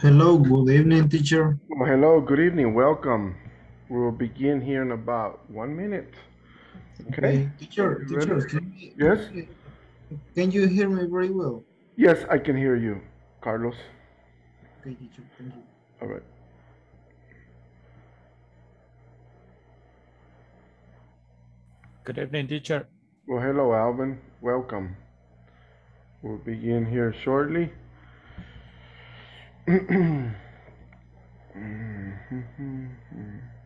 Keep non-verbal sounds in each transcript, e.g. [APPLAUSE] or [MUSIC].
Hello, good evening, teacher. Well, hello, good evening, welcome. We will begin here in about one minute. Okay? Okay, teacher, Are you ready? teacher, can you, Yes? can you hear me very well? Yes, I can hear you, Carlos. Okay, teacher, thank you. All right. Good evening, teacher. Well, hello, Alvin. Welcome. We'll begin here shortly. All right. Let me see. All right.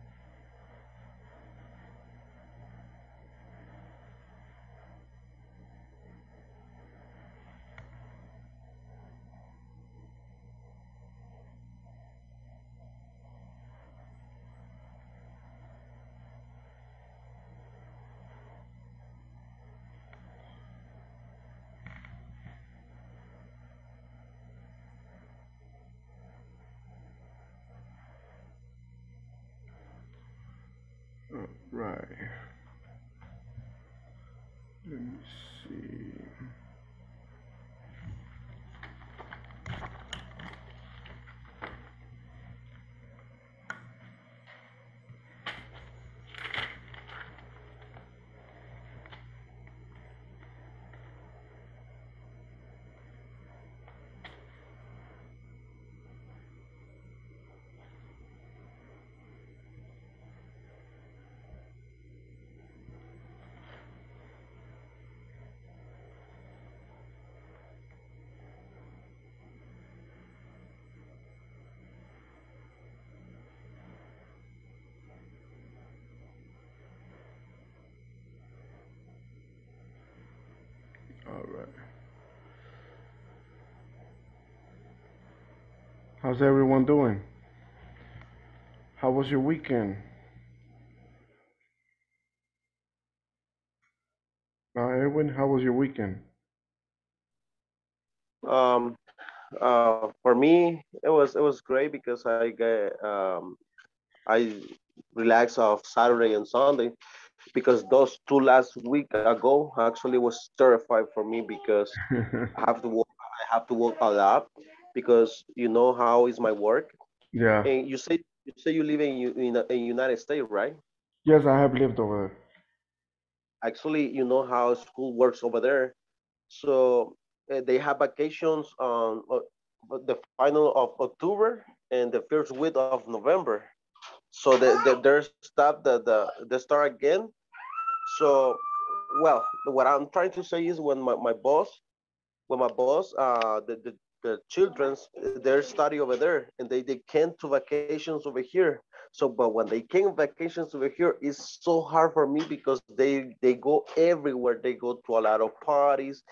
How's everyone doing? How was your weekend? Uh, Edwin, how was your weekend? Um, uh, for me, it was it was great because I get um, I relaxed off Saturday and Sunday because those two last week ago actually was terrified for me because [LAUGHS] I have to work I have to work a lot because you know how is my work. Yeah. and you say you say you live in in, in United States right? Yes, I have lived over there. actually you know how school works over there. So uh, they have vacations on uh, the final of october and the first week of november. So the, the, there's stuff that the, they start again. So well what i'm trying to say is when my, my boss when my boss uh the, the the children's they're study over there and they, they came to vacations over here. So but when they came vacations over here it's so hard for me because they they go everywhere. They go to a lot of parties.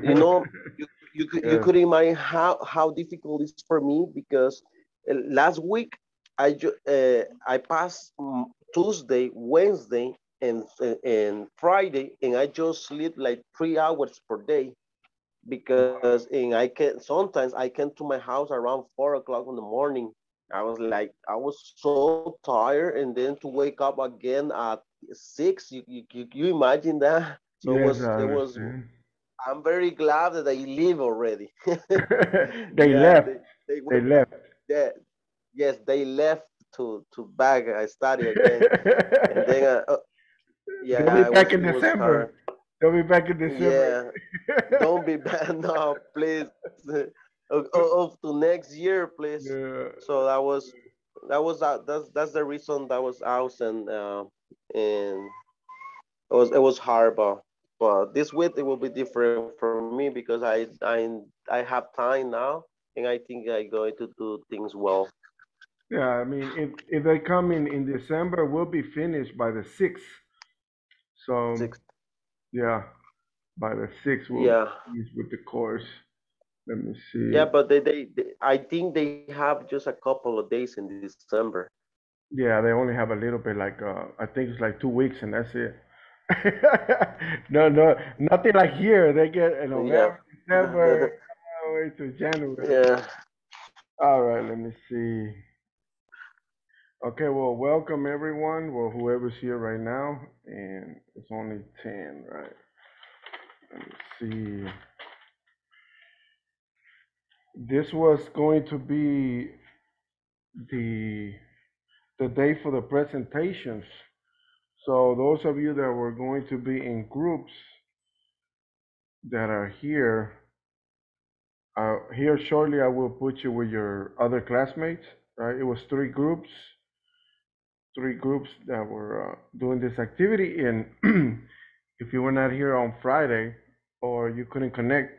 You know [LAUGHS] you, you could you could imagine how how difficult it's for me because uh, last week i uh, i passed mm, tuesday wednesday and and friday and i just sleep like three hours per day because and i can sometimes i came to my house around four o'clock in the morning i was like i was so tired and then to wake up again at six you you, you imagine that so it Yes, was I it was. I'm very glad that they leave already. [LAUGHS] They Yeah, left. They, they, They went- left. yeah, yes, they left to to back. I study again, [LAUGHS] and then uh, uh, yeah, back was- in December. hard. They'll be back in December. Yeah. Don't be back. [LAUGHS] now, please. Up up to next year, please. Yeah. So that was that was uh, that's that's the reason that was out and uh, and it was it was hard, but but this week it will be different for me because I I I have time now and I think I'm going to do things well. Yeah, I mean, if if they come in in December, we'll be finished by the sixth. So Six. Yeah, by the sixth we'll Yeah. finish with the course. Let me see. Yeah, but they, they, they I think they have just a couple of days in December. Yeah, they only have a little bit, like uh, I think it's like two weeks, and that's it. [LAUGHS] no, no, nothing like here. They get in November, December, [LAUGHS] all the way to January. Yeah. All right, let me see. Okay, well, welcome everyone. Well, whoever's here right now, and it's only 10, right? Let me see. this was going to be the the day for the presentations. So those of you that were going to be in groups that are here, uh, here shortly I will put you with your other classmates. Right? It was three groups, three groups that were uh, doing this activity. And [CLEARS THROAT] if you were not here on Friday or you couldn't connect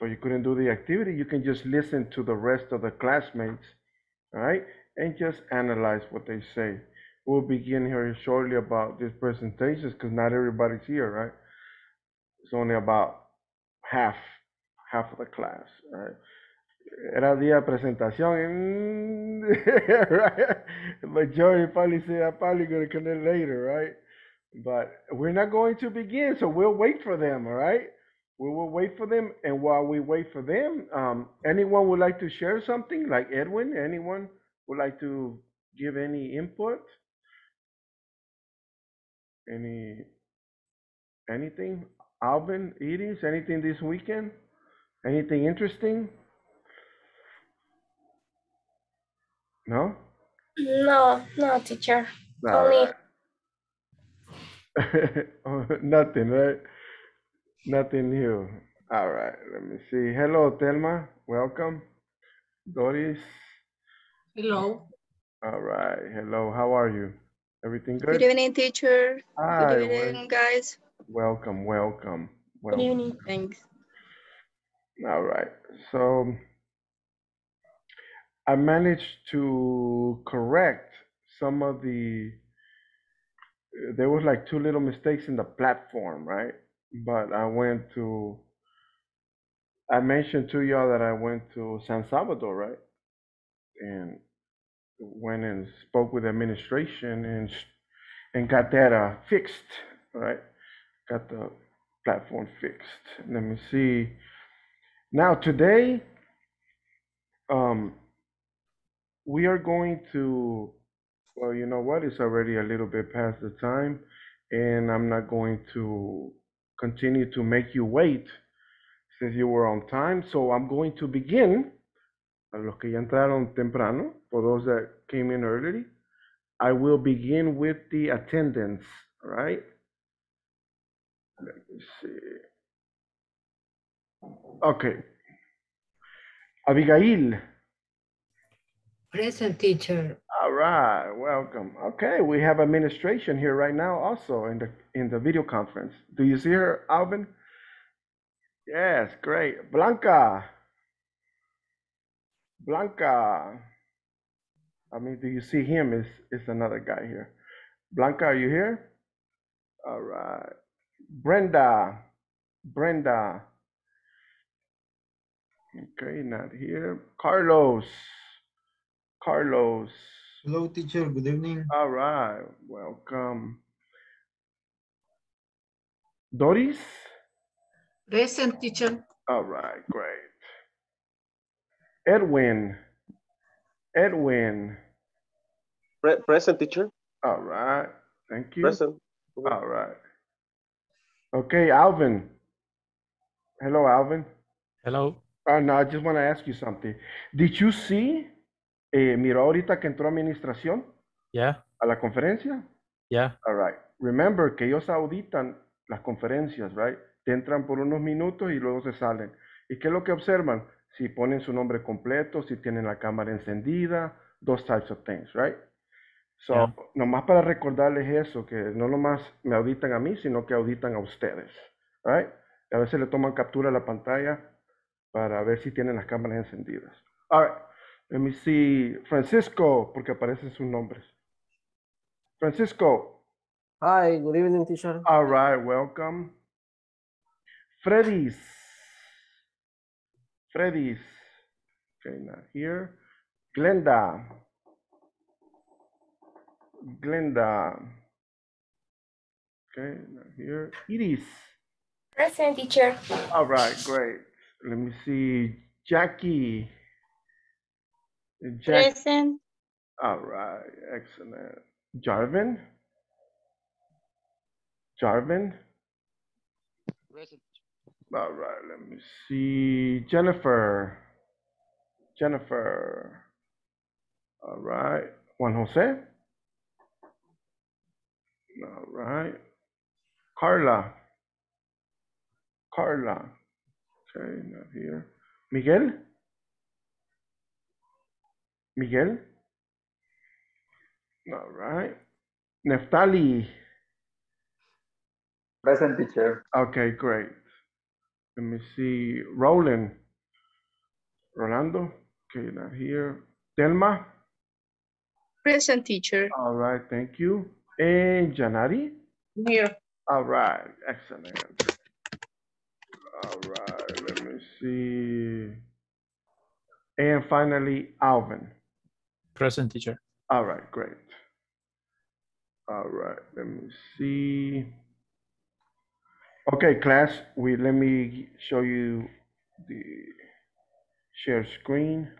or you couldn't do the activity, you can just listen to the rest of the classmates, all right, and just analyze what they say. We'll begin here shortly about these presentations because not everybody's here, right? It's only about half, half of the class, right? Era día de presentación, mm, [LAUGHS] right? Majority probably say I'm probably gonna connect later, right? But we're not going to begin, so we'll wait for them, all right? We will wait for them, and while we wait for them, um, anyone would like to share something, like Edwin? Anyone would like to give any input? Any, anything? Alvin, Edith, anything this weekend? Anything interesting? No? No, no, teacher. All Only. Eh. [LAUGHS] Nothing, right? Nothing new. All right, let me see. Hello, Telma. Welcome. Doris. Hello. All right. Hello. How are you? Everything good? Good evening, teacher. Hi. Good wel- evening, guys. welcome. Welcome. good Welcome. evening. Thanks. All right. So I managed to correct some of the, there was like two little mistakes in the platform, right? But I went to, I mentioned to y'all that I went to San Salvador, right? And went and spoke with administration and and got that uh, fixed, right? Got the platform fixed. Let me see. Now today, um, we are going to. Well, you know what? It's already a little bit past the time, and I'm not going to continue to make you wait since you were on time. So I'm going to begin. A los que ya entraron temprano, for those that came in early, I will begin with the attendance. Right. Let me see. Okay. Abigail. Present teacher. All right, welcome. Okay, we have administration here right now also in the in the video conference. Do you see her, Alvin? Yes, great. Blanca. Blanca. I mean, do you see him? Is is another guy here. Blanca, are you here? All right. Brenda. Brenda. Okay, not here. Carlos. Carlos. Hello, teacher. Good evening. All right, welcome. Doris? Present teacher. All right, great. Edwin? Edwin? Pre- present teacher. All right, thank you. Present. All right. Okay, Alvin. Hello, Alvin. Hello. Uh, no, I just want to ask you something. Did you see, eh, miró ahorita que entró administración Yeah. a la conferencia? Yeah. All right. Remember que ellos auditan las conferencias, right? Te entran por unos minutos y luego se salen. ¿Y qué es lo que observan? Si ponen su nombre completo, si tienen la cámara encendida, those types of things, right? So, Yeah. nomás para recordarles eso, que no nomás me auditan a mí, sino que auditan a ustedes, right? A veces le toman captura a la pantalla para ver si tienen las cámaras encendidas. All right. Let me see. Francisco, porque aparecen sus nombres. Francisco. Hi, good evening, teacher. All right, welcome. Freddy's. Freddy's. Okay, not here. Glenda. Glenda. Okay, not here. Iris. Present teacher. All right, great. Let me see. Jackie. Jack. Present. All right, excellent. Jarvin. Jarvin. Present. All right, let me see. Jennifer. Jennifer. All right. Juan Jose. All right. Carla. Carla. Okay, not here. Miguel? Miguel? All right. Neftali. Present teacher. Okay, great. Let me see. Roland. Rolando. Okay, not here. Telma. Present teacher. All right, thank you. And Janari. Here. All right, excellent. All right, let me see. And finally, Alvin. Present teacher. All right, great. All right, let me see. Okay, class, we let me show you the share screen.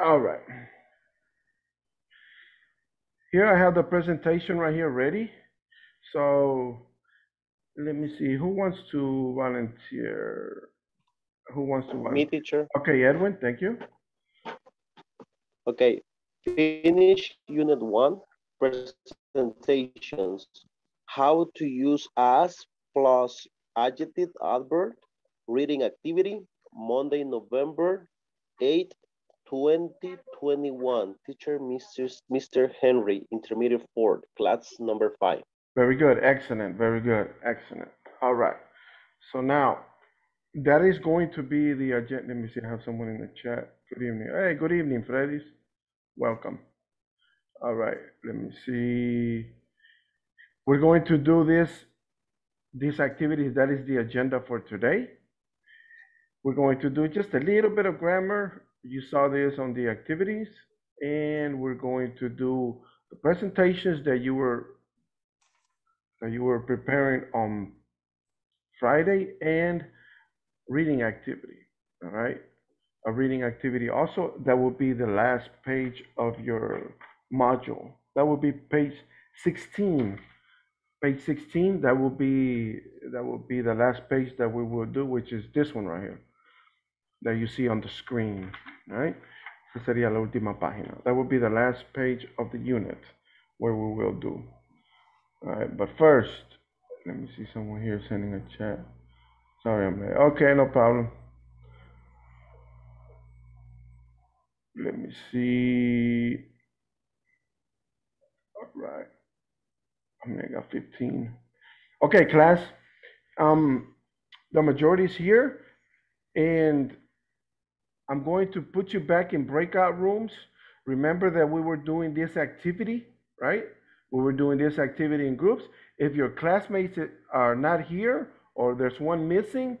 All right. Here I have the presentation right here ready. So let me see, who wants to volunteer? Who wants to volunteer? Me, teacher. Okay, Edwin, thank you. Okay, finish unit one, presentations. How to use as plus adjective adverb, reading activity, Monday, November 8, 2021. Teacher, Mr. Mr. Henry, intermediate four, class number five. Very good, excellent, very good, excellent. All right. So now, that is going to be the agenda. Let me see, I have someone in the chat. Good evening. Hey, good evening, Freddy's. Welcome. All right, let me see. We're going to do this, these activities, that is the agenda for today. We're going to do just a little bit of grammar. You saw this on the activities. And we're going to do the presentations that you were that you were preparing on Friday and reading activity. All right. A reading activity also that will be the last page of your module. That will be page 16. Page 16, that will be that will be the last page that we will do, which is this one right here that you see on the screen. right? Esa sería la última página. That will be the last page of the unit where we will do. All right, but first, let me see someone here sending a chat. Sorry, I'm late. Okay, no problem. Let me see. All right. I mean, I got 15. Okay, class. Um, the majority is here, and I'm going to put you back in breakout rooms. Remember that we were doing this activity, right? We were doing this activity in groups. If your classmates are not here or there's one missing,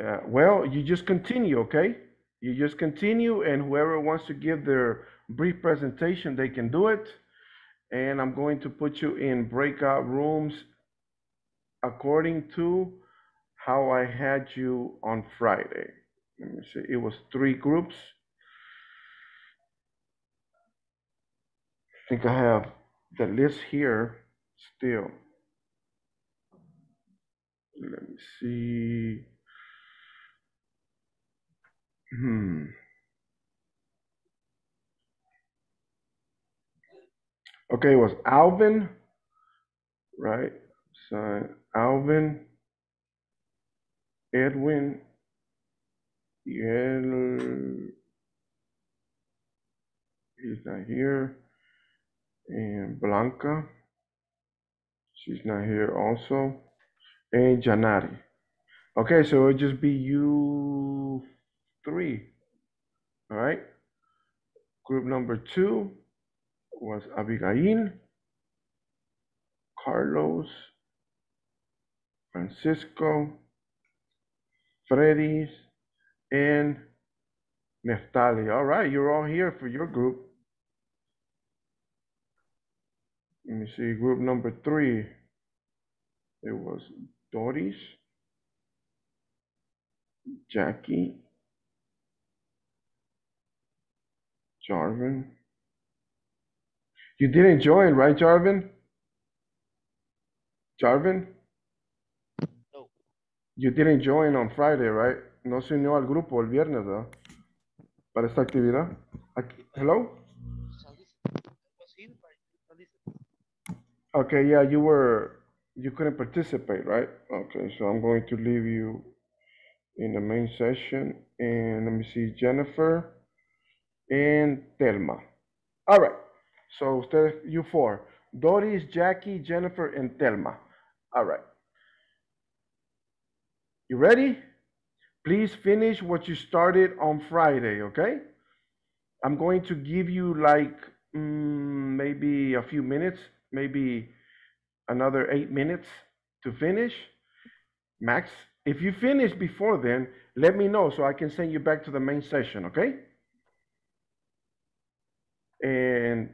uh, well, you just continue, okay? You just continue, and whoever wants to give their brief presentation, they can do it. And I'm going to put you in breakout rooms according to how I had you on Friday. Let me see, it was three groups. I think I have the list here still. Let me see. Hmm. Okay, it was Alvin, right? So Alvin, Edwin, Yel, uh, he's not here, and Blanca, she's not here also, and Janari. Okay, so it'll just be you three. All right. Group number two was Abigail, Carlos, Francisco, Freddy's, and Neftali. All right, you're all here for your group. Let me see, group number three. It was Doris, Jackie, Jarvin, You didn't join, right, Jarvin? Jarvin? No. You didn't join on Friday, right? No se unió al grupo el viernes, ¿verdad? Para esta actividad. Hello? Okay, yeah, you were, you couldn't participate, right? Okay, so I'm going to leave you in the main session and let me see, Jennifer and Telma. All right, so ustedes, you four, Doris, Jackie, Jennifer, and Telma. All right. You ready? Please finish what you started on Friday, okay? I'm going to give you like mm, maybe a few minutes, maybe another eight minutes to finish, max. If you finish before then, let me know so I can send you back to the main session, okay? And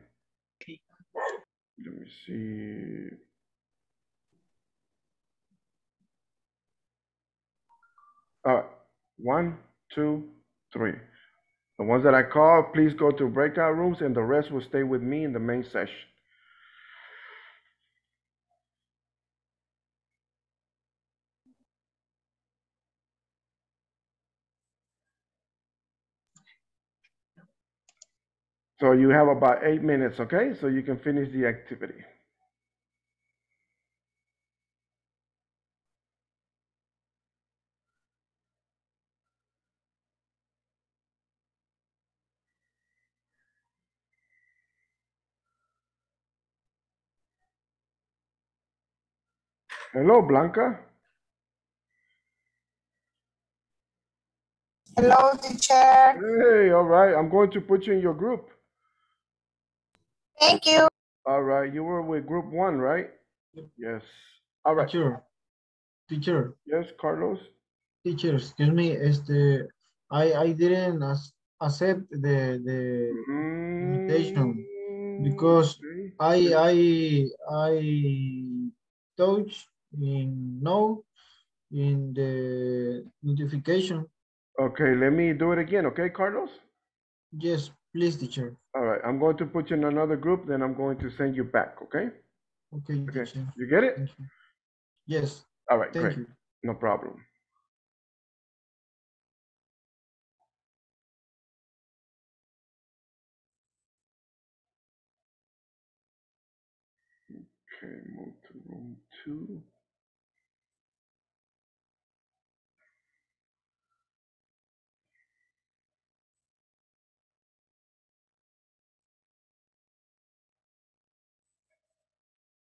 let me see. All right, one, two, three. The ones that I call, please go to breakout rooms and the rest will stay with me in the main session. So you have about eight minutes, okay? So you can finish the activity. Hello, Blanca. Hello, teacher. Hey, all right. I'm going to put you in your group. Thank you. All right. You were with group one, right? Yes. All right. Teacher, teacher, Yes, Carlos. teacher, excuse me, este, I, I didn't ac- accept the, the, Invitation, because Mm, okay. I, I, I touch in no in the notification. Okay, let me do it again, okay, Carlos? Yes, please, teacher. All right, I'm going to put you in another group, then I'm going to send you back, okay? Okay, Okay, teacher. you get it? You. Yes, All right, thank great, you. no problem. Okay, move to room two.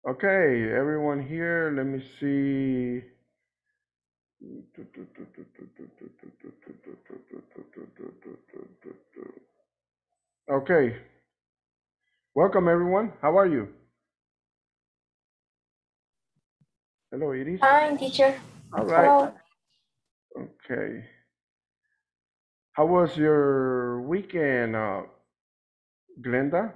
Okay, everyone here, let me see. Okay. Welcome, everyone. How are you? Hello, Iris. Fine, teacher. All right. Hello. Okay. How was your weekend, uh, Glenda?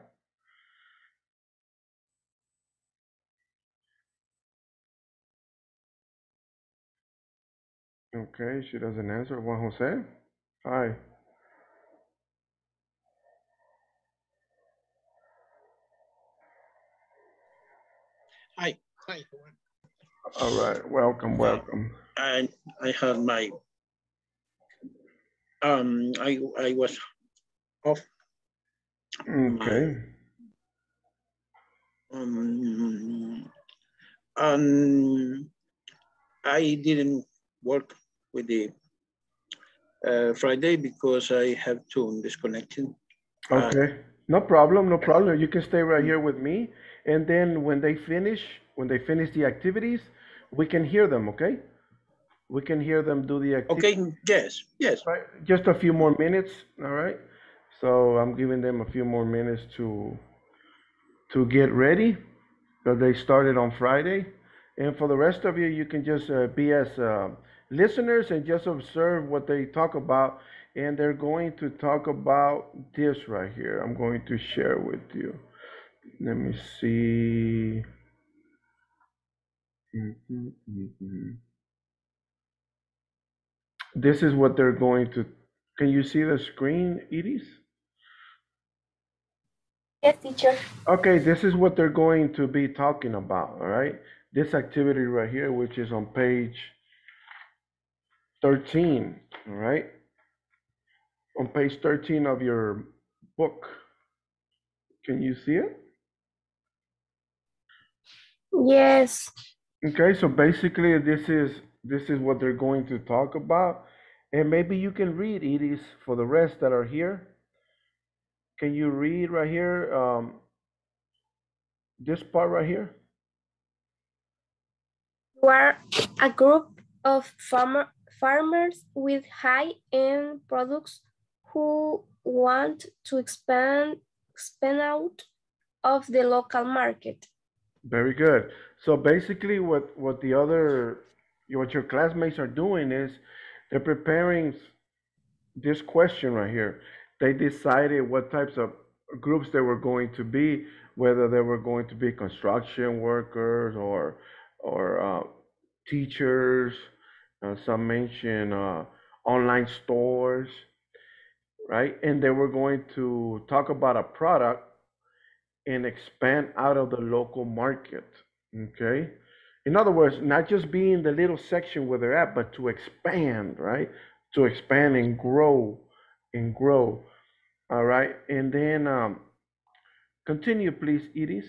Okay, she doesn't answer. Juan Jose? Hi. Hi, hi. All right, welcome, welcome. I I had my um I I was off Okay. um um I didn't work with the uh, Friday because I have to disconnect. Uh, Okay, no problem, no problem. You can stay right here with me. And then when they finish, when they finish the activities, we can hear them, okay? We can hear them do the activities. Okay, yes, yes. Right, just a few more minutes, all right? So I'm giving them a few more minutes to, to get ready, because they started on Friday. And for the rest of you, you can just uh, be as uh, listeners and just observe what they talk about. And they're going to talk about this right here. I'm going to share with you. Let me see. Mhm, mhm. This is what they're going to, can you see the screen, Edith? Yes, teacher. Okay, this is what they're going to be talking about, all right? This activity right here, which is on page 13, all right? On page 13 of your book. Can you see it? Yes. Okay, so basically this is this is what they're going to talk about. And maybe you can read Edith for the rest that are here. Can you read right here? Um, this part right here? You are a group of farmer, farmers with high-end products who want to expand, expand out of the local market. Very good. So basically what, what the other, what your classmates are doing is they're preparing this question right here. They decided what types of groups they were going to be, whether they were going to be construction workers or, or uh, teachers. Uh, some mention uh, online stores, right? And they were going to talk about a product and expand out of the local market. Okay. In other words, not just be in the little section where they're at, but to expand, right? To expand and grow and grow. All right. And then um, continue, please, Edith.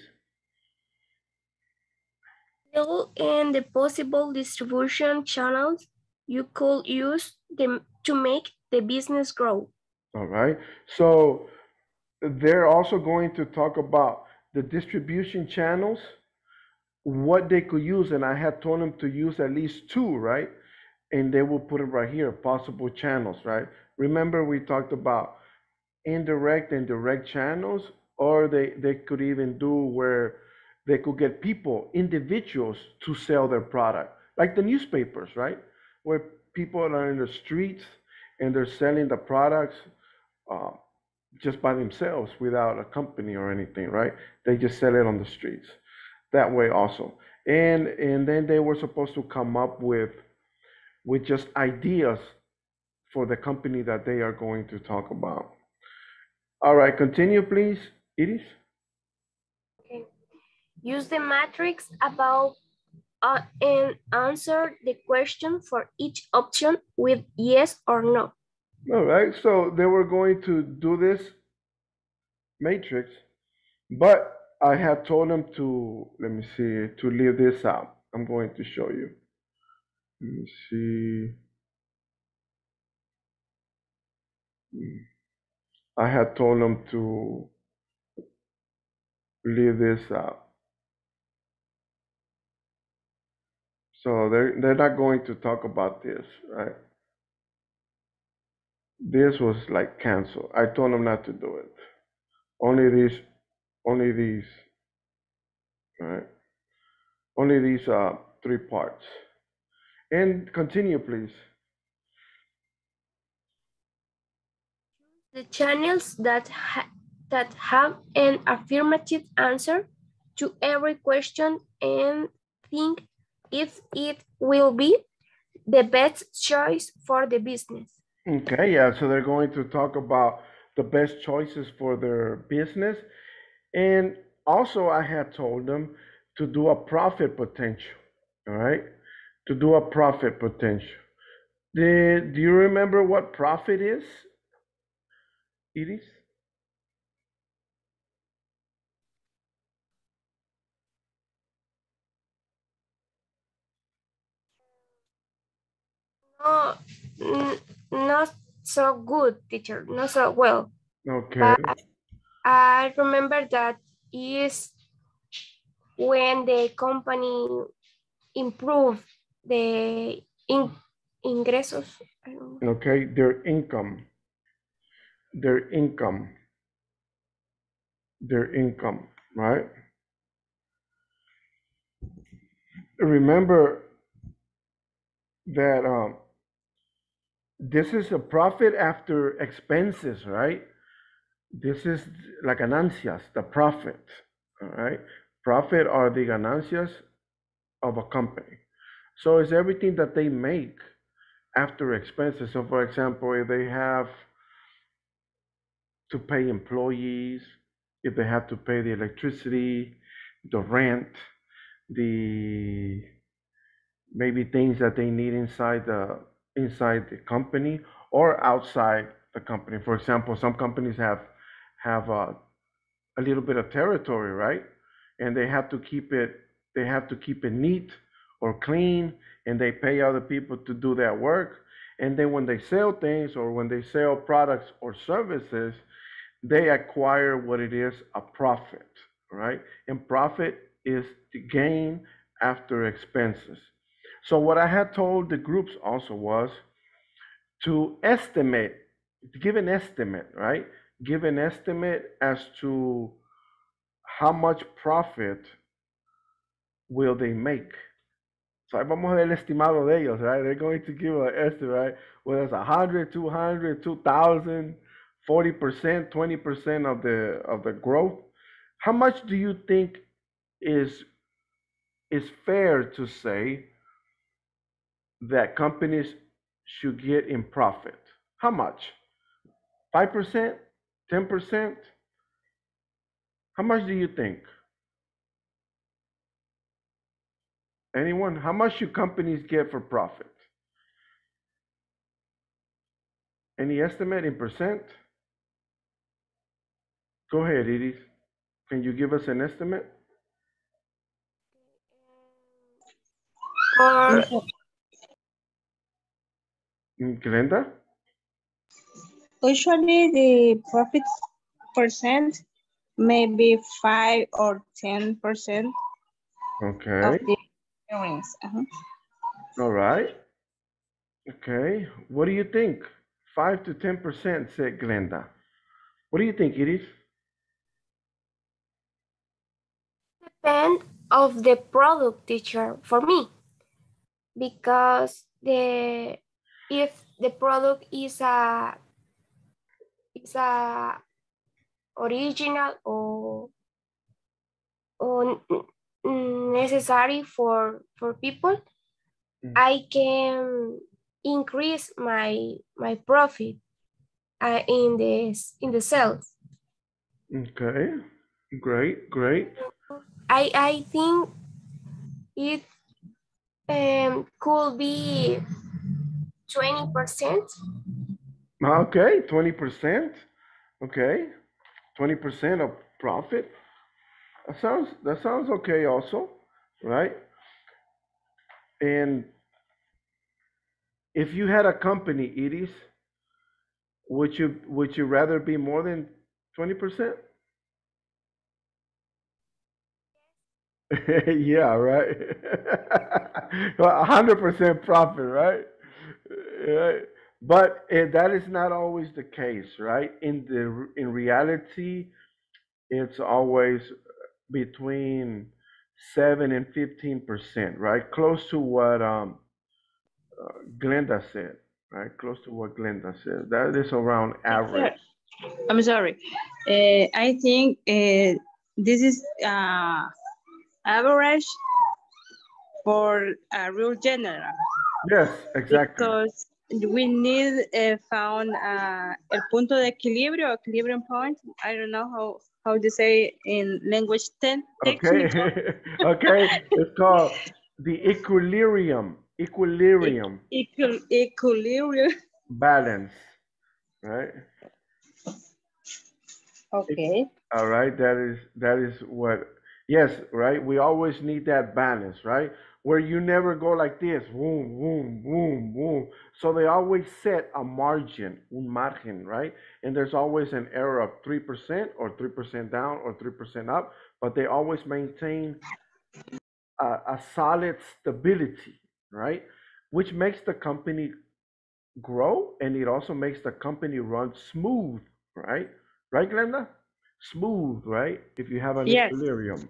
Fill in the possible distribution channels you could use them to make the business grow. All right. So they're also going to talk about the distribution channels, what they could use. And I had told them to use at least two, right? And they will put it right here, possible channels, right? Remember, we talked about indirect and direct channels, or they, they could even do where they could get people, individuals, to sell their product, like the newspapers, right? Where people are in the streets and they're selling the products. Uh, just by themselves without a company or anything, right? They just sell it on the streets that way also. And and then they were supposed to come up with with just ideas for the company that they are going to talk about. All right, continue please, Iris. Use the matrix about uh, and answer the question for each option with yes or no. All right, so they were going to do this matrix, but I had told them to, let me see, to leave this out. I'm going to show you. Let me see. I had told them to leave this out. So they're, they're not going to talk about this, right? This was like canceled. I told them not to do it. Only these, only these, right? Only these uh, three parts. And continue, please. The channels that, ha that have an affirmative answer to every question and think if it will be the best choice for the business. Okay, yeah, so they're going to talk about the best choices for their business. And also, I had told them to do a profit potential, all right? To do a profit potential. Did, do you remember what profit is, Iris? No, not so good, teacher, not so well. Okay. But I remember that is when the company improve the in, ingresos. Okay, their income, their income, their income, right? Remember that um, this is a profit after expenses, right? This is la ganancias, the profit, all right? Profit are the ganancias of a company. So it's everything that they make after expenses. So for example, if they have to pay employees, if they have to pay the electricity, the rent, the maybe things that they need inside the inside the company or outside the company. For example, some companies have have a, a little bit of territory, right? And they have to keep it they have to keep it neat or clean and they pay other people to do that work. And then when they sell things or when they sell products or services, they acquire what it is a profit, right? And profit is the gain after expenses. So what I had told the groups also was to estimate, to give an estimate, right? Give an estimate as to how much profit will they make. So vamos a ver el estimado de ellos, right? They're going to give an estimate, right? Whether it's 100, 200, 2,000, 40%, 20% of the of the growth. How much do you think is is fair to say that companies should get in profit? How much? 5%? 10%? How much do you think? Anyone? How much should companies get for profit? Any estimate in percent? Go ahead, Edith. Can you give us an estimate? For Glenda? Usually the profit percent may be five or ten percent okay. of Okay, the earnings. Uh-huh. all right. Okay, what do you think? Five to ten percent, said Glenda. What do you think, Edith? depend of the product teacher for me because the if the product is a is a original or or necessary for for people Mm. i can increase my my profit uh, in this in the sales Okay, great, great. I I think it um could be twenty percent. Okay, twenty percent. Okay, twenty percent of profit. That sounds that sounds okay also, right? And if you had a company, Edith, would you would you rather be more than twenty percent? [LAUGHS] yeah, right. [LAUGHS] A hundred percent profit, right? Right. But eh, that is not always the case, right? In the in reality, it's always between seven and fifteen percent, right? Close to what um uh, Glenda said, right? Close to what Glenda said. That is around average. I'm sorry. Uh, I think uh, this is uh, average for a real general Yes, exactly. because we need uh, found uh, el punto de equilibrio, equilibrium point. I don't know how how to say in language 10 Okay, [LAUGHS] okay. It's called the equilibrium, equilibrium Equil equilibrium. balance, right? Okay. All right, that is that is what. Yes, right. We always need that balance, right? Where you never go like this, boom, boom, boom, boom. So they always set a margin, un margen, right? And there's always an error of three percent or three percent down or three percent up, but they always maintain a, a solid stability, right? Which makes the company grow and it also makes the company run smooth, right? Right, Glenda? Smooth, right? If you have an Yes. equilibrium.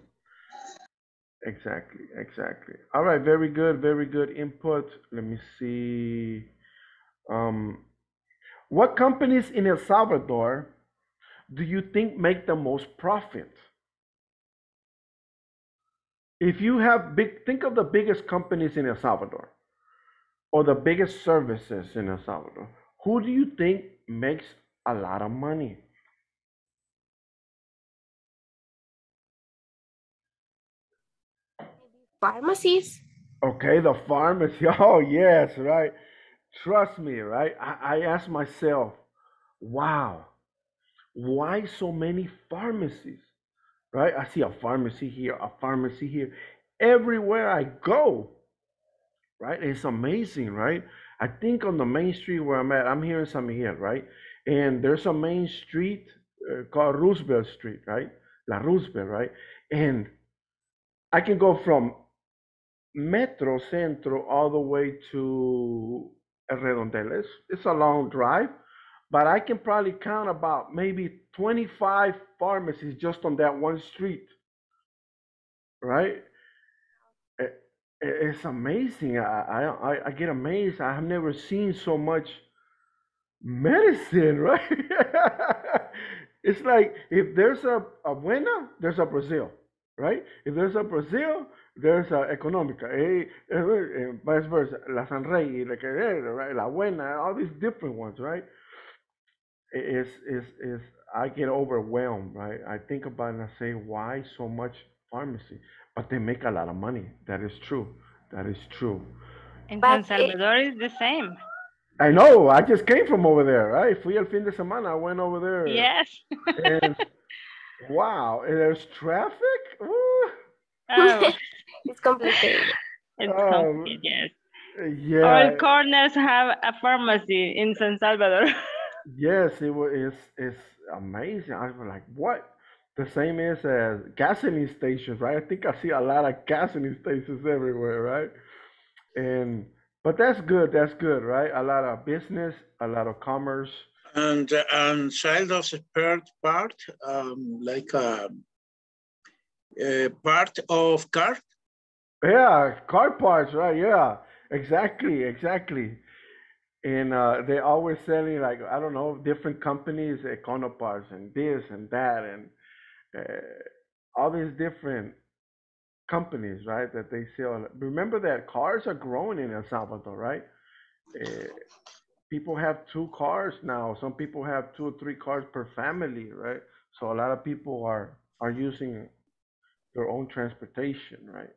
Exactly, exactly. All right, very good, very good input. Let me see. Um, what companies in El Salvador do you think make the most profit? If you have big, think of the biggest companies in El Salvador or the biggest services in El Salvador. Who do you think makes a lot of money? Pharmacies. Okay, the pharmacy. [LAUGHS] Oh, yes, right. Trust me, right? I, I asked myself, wow, why so many pharmacies? Right? I see a pharmacy here, a pharmacy here. Everywhere I go, right? It's amazing, right? I think on the main street where I'm at, I'm here in San Miguel, right? And there's a main street uh, called Roosevelt Street, right? La Roosevelt, right? And I can go from Metro Centro all the way to Redondel. It's, it's a long drive, but I can probably count about maybe 25 pharmacies just on that one street, right? It, it's amazing. I, I, I get amazed. I have never seen so much medicine, [LAUGHS] right? it's like if there's a, a Buena, there's a Brazil, right? If there's a Brazil, there's a Económica, eh, eh, eh, vice versa, la Sanrey, la Querera, right? La Buena, all these different ones, right? It's, it's, it's, I get overwhelmed, right? I think about it and I say, why so much pharmacy? But they make a lot of money. That is true. That is true. In But San Salvador is the same. I know. I just came from over there, right? Fui el fin de semana. I went over there. Yes. And wow, and there's traffic. Ooh, Oh, [LAUGHS] It's complicated. it's Um, complicated, yes. yeah. All corners have a pharmacy in San Salvador. [LAUGHS] Yes, it was. It's, it's amazing. I was like, what? The same is as gasoline stations, right? I think I see a lot of gasoline stations everywhere, right? And but that's good. That's good, right? A lot of business, a lot of commerce. And uh, and child of spare part, um, like a, a part of car. Yeah, car parts, right? Yeah, exactly, exactly. And uh, they're always selling like I don't know different companies, Econo parts and this and that and uh, all these different companies, right? That they sell. Remember that cars are growing in El Salvador, right? Uh, people have two cars now. Some people have two or three cars per family, right? So a lot of people are are using their own transportation, right?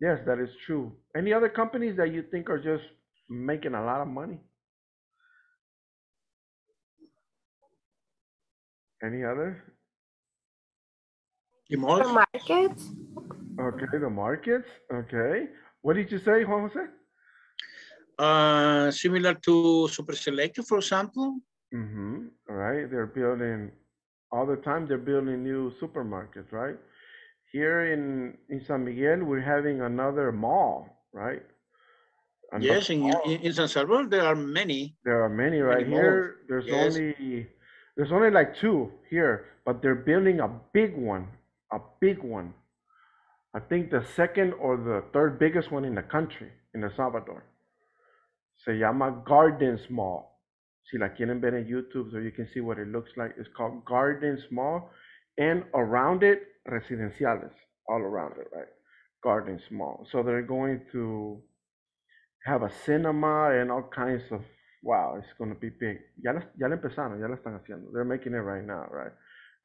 Yes, that is true. Any other companies that you think are just making a lot of money? Any others? The malls. Supermarkets. Okay, the markets. Okay. What did you say, Juan Jose? Uh, similar to Super Selecto, for example. Mm-hmm. All right. They're building all the time. They're building new supermarkets, right? Here in in San Miguel, we're having another mall, right? Another Yes, in, mall. in, San Salvador, there are many. There are many right Many malls, here. There's yes. only there's only like two here, but they're building a big one, a big one. I think the second or the third biggest one in the country, in El Salvador. Se llama Gardens Mall. Si la quieren ver en YouTube, so you can see what it looks like. It's called Gardens Mall, and around it, residenciales, all around it, right? Gardens Mall. So they're going to have a cinema and all kinds of wow, it's gonna be big. Ya ya la empezaron, ya la están haciendo. They're making it right now, right?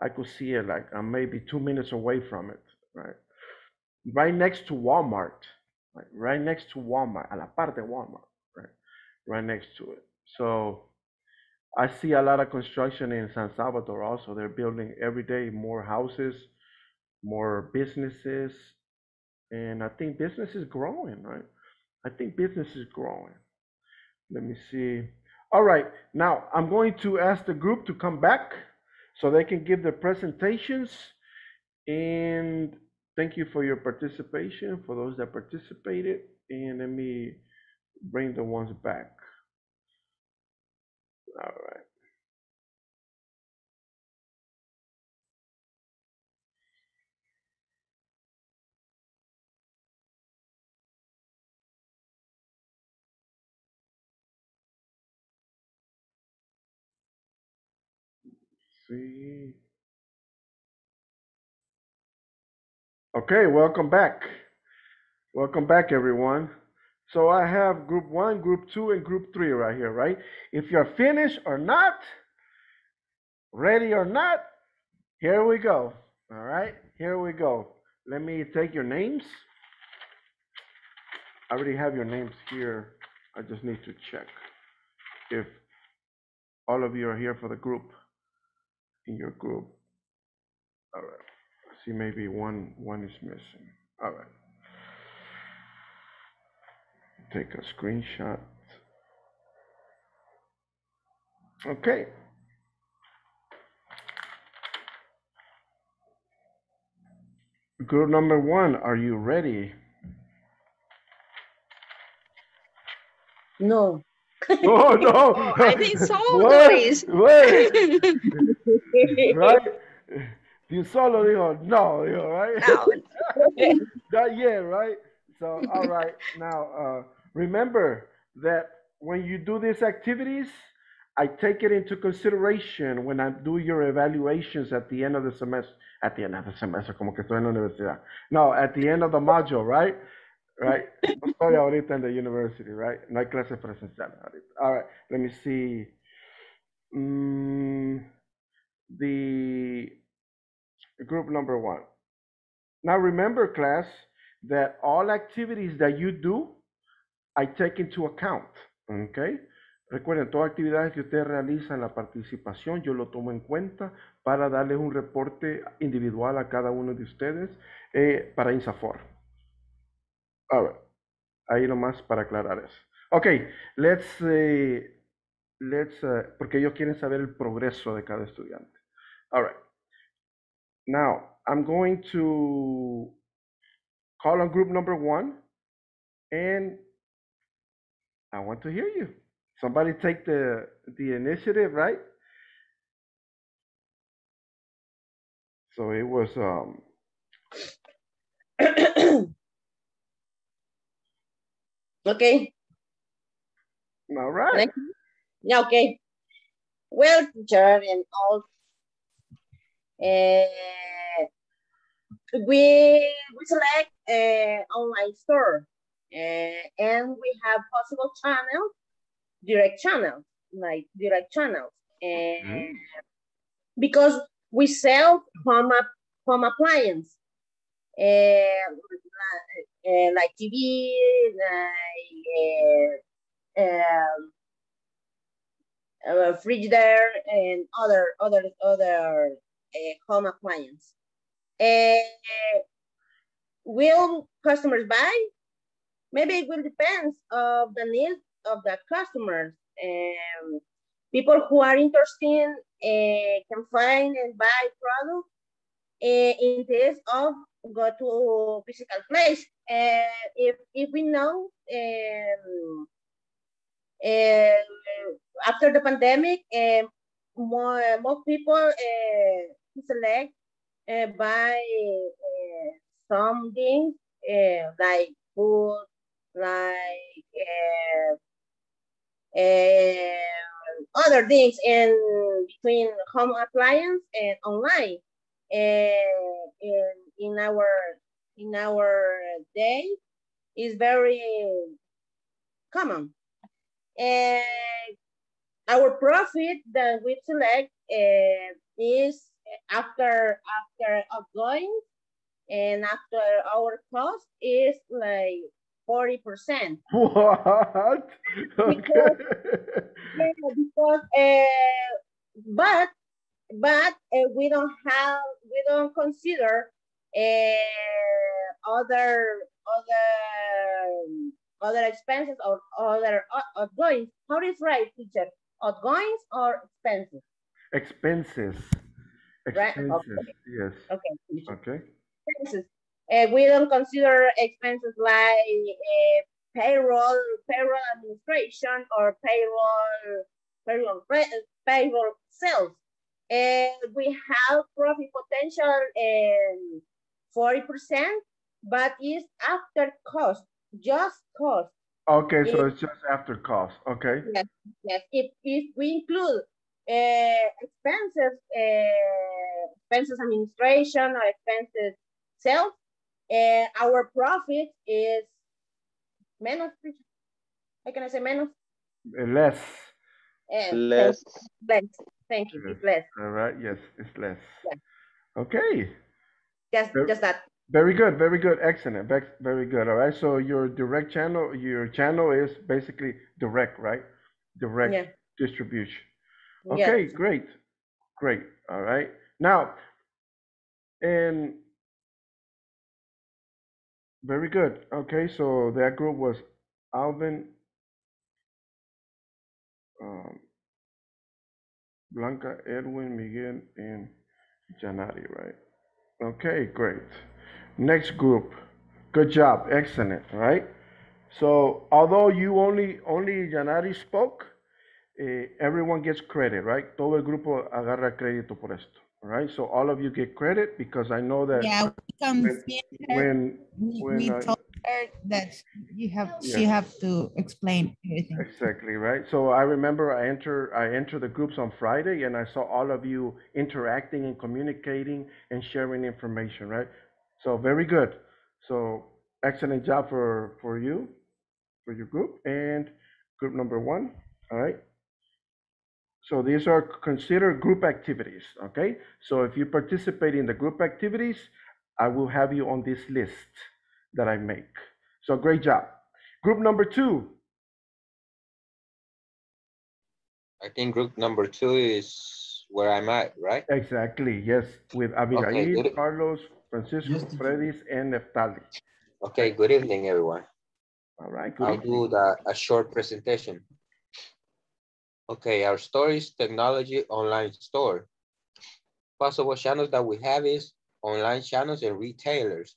I could see it like I'm maybe two minutes away from it, right? Right next to Walmart, right? Right next to Walmart, a la par de Walmart, right? Right next to it. So I see a lot of construction in San Salvador also. They're building every day more houses, more businesses, and I think business is growing, right? I think business is growing. Let me see. All right, now I'm going to ask the group to come back so they can give their presentations. And thank you for your participation, for those that participated. And let me bring the ones back. All right. See. Okay, welcome back. Welcome back, everyone. So I have group one, group two, and group three right here, right? If you're finished or not, ready or not, here we go. All right, here we go. Let me take your names. I already have your names here. I just need to check if all of you are here for the group, in your group. All right. See, maybe one, one is missing. All right. Take a screenshot. Okay. Group number one, are you ready? No. Oh, no. [LAUGHS] I think so, [LAUGHS] Wait. [LAUGHS] right? You solo dijo, no, dijo, right? Not [LAUGHS] yet, right? So, all right. Now, uh, remember that when you do these activities, I take it into consideration when I do your evaluations at the end of the semester. At the end of the semester, como que estoy en la universidad. No, at the end of the module, right? Right? No estoy ahorita en the university, right? No hay clases presenciales ahorita. All right, let me see. Mm, the group number one. Now remember, class, that all activities that you do, I take into account, okay? Recuerden, todas actividades que ustedes realizan, la participación, yo lo tomo en cuenta para darles un reporte individual a cada uno de ustedes eh, para INSAFOR. A ver, ahí nomás para aclarar eso. Ok, let's, eh, let's, eh, porque ellos quieren saber el progreso de cada estudiante. All right. Now, I'm going to call on group number one, and I want to hear you. Somebody take the, the initiative, right? So it was, um, [COUGHS] Okay. all right. Yeah, okay. Well, teacher and all, uh, we we select uh, online store, uh, and we have possible channels, direct channels, like direct channels, and because we sell home home appliance, uh, uh, like TV, like uh, um, uh, Frigidaire and other other other home appliance. Uh, will customers buy? Maybe it will depend of the needs of the customers. Um, people who are interested uh, can find and buy products uh, in this of go to physical place. Uh, if if we know um, after the pandemic, more more people select uh, buy uh, some things uh, like food, like other things, and between home appliance and online. Uh, in, in our in our day is very common. And our profit that we select is after after outgoing and after our cost is like 40%. [LAUGHS] What? Okay. Because, because uh, but but uh, we don't have we don't consider uh, other other other expenses or other out- outgoings. How is right, teacher? Outgoings or expenses? Expenses. Right, Expenses, okay. yes. Okay. Okay. expenses. Uh, we don't consider expenses like uh, payroll, payroll administration, or payroll, payroll, payroll sales. And we have profit potential in 40%, but it's after cost, just cost. Okay, so If- it's just after cost. Okay. Yes, yes. If, if we include uh, expenses, uh, expenses administration or expenses sales, uh, our profit is menos. How can I say menos? Less. Uh, Less. Less. Thank you. It's less. All right. Yes, it's less. Yeah. Okay. Just, Ver- just that. Very good, very good, excellent, very good. All right, so your direct channel, your channel is basically direct, right? Direct Yeah. distribution. Yeah. Okay, great, great. All right, now, and very good. Okay, so that group was Alvin, um, Blanca, Edwin, Miguel, and Janari, right? Okay, great. Next group. Good job. Excellent, right? So although you only only Janari spoke, eh, everyone gets credit, right? Todo el grupo agarra crédito por esto, all right? So all of you get credit because I know that Yeah, her, when we, when we I- told her that you have, she have to explain everything. Exactly, right? So I remember I enter I entered the groups on Friday and I saw all of you interacting and communicating and sharing information, right? So very good. So excellent job for for you, for your group and group number one. All right. So these are considered group activities, okay? So if you participate in the group activities, I will have you on this list that I make. So great job. Group number two, I think group number two is where I'm at, right? Exactly, yes, with Abigail, good. Carlos, Francisco, Fredis, and Neftali. Okay, good evening, everyone. All right, good I'll evening. do the, a short presentation. Okay, our store is technology online store. Possible channels that we have is online channels and retailers.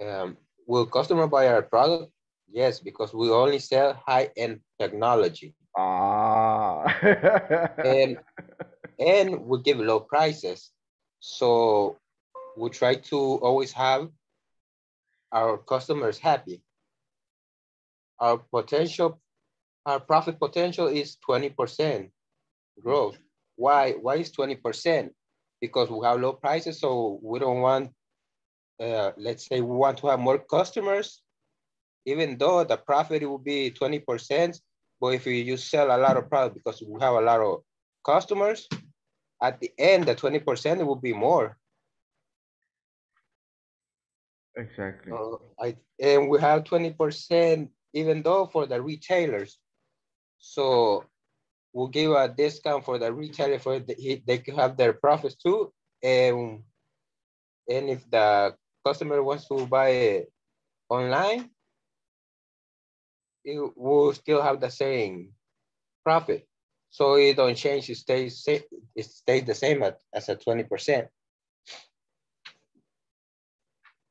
Um, will customer buy our product? Yes, because we only sell high-end technology. Ah. and and we give low prices. So we try to always have our customers happy. Our potential, our profit potential is 20% growth. Why? Why is 20%? Because we have low prices, so we don't want, uh, let's say we want to have more customers, even though the profit will be 20%, but if you sell a lot of product because we have a lot of customers, at the end, the 20% will be more. Exactly. Uh, I, and we have 20% even though for the retailers. So we'll give a discount for the retailer for the, they can have their profits too. And, and if the customer wants to buy it online, it will still have the same profit. So it don't change, it stays, it stays the same at, as a 20%.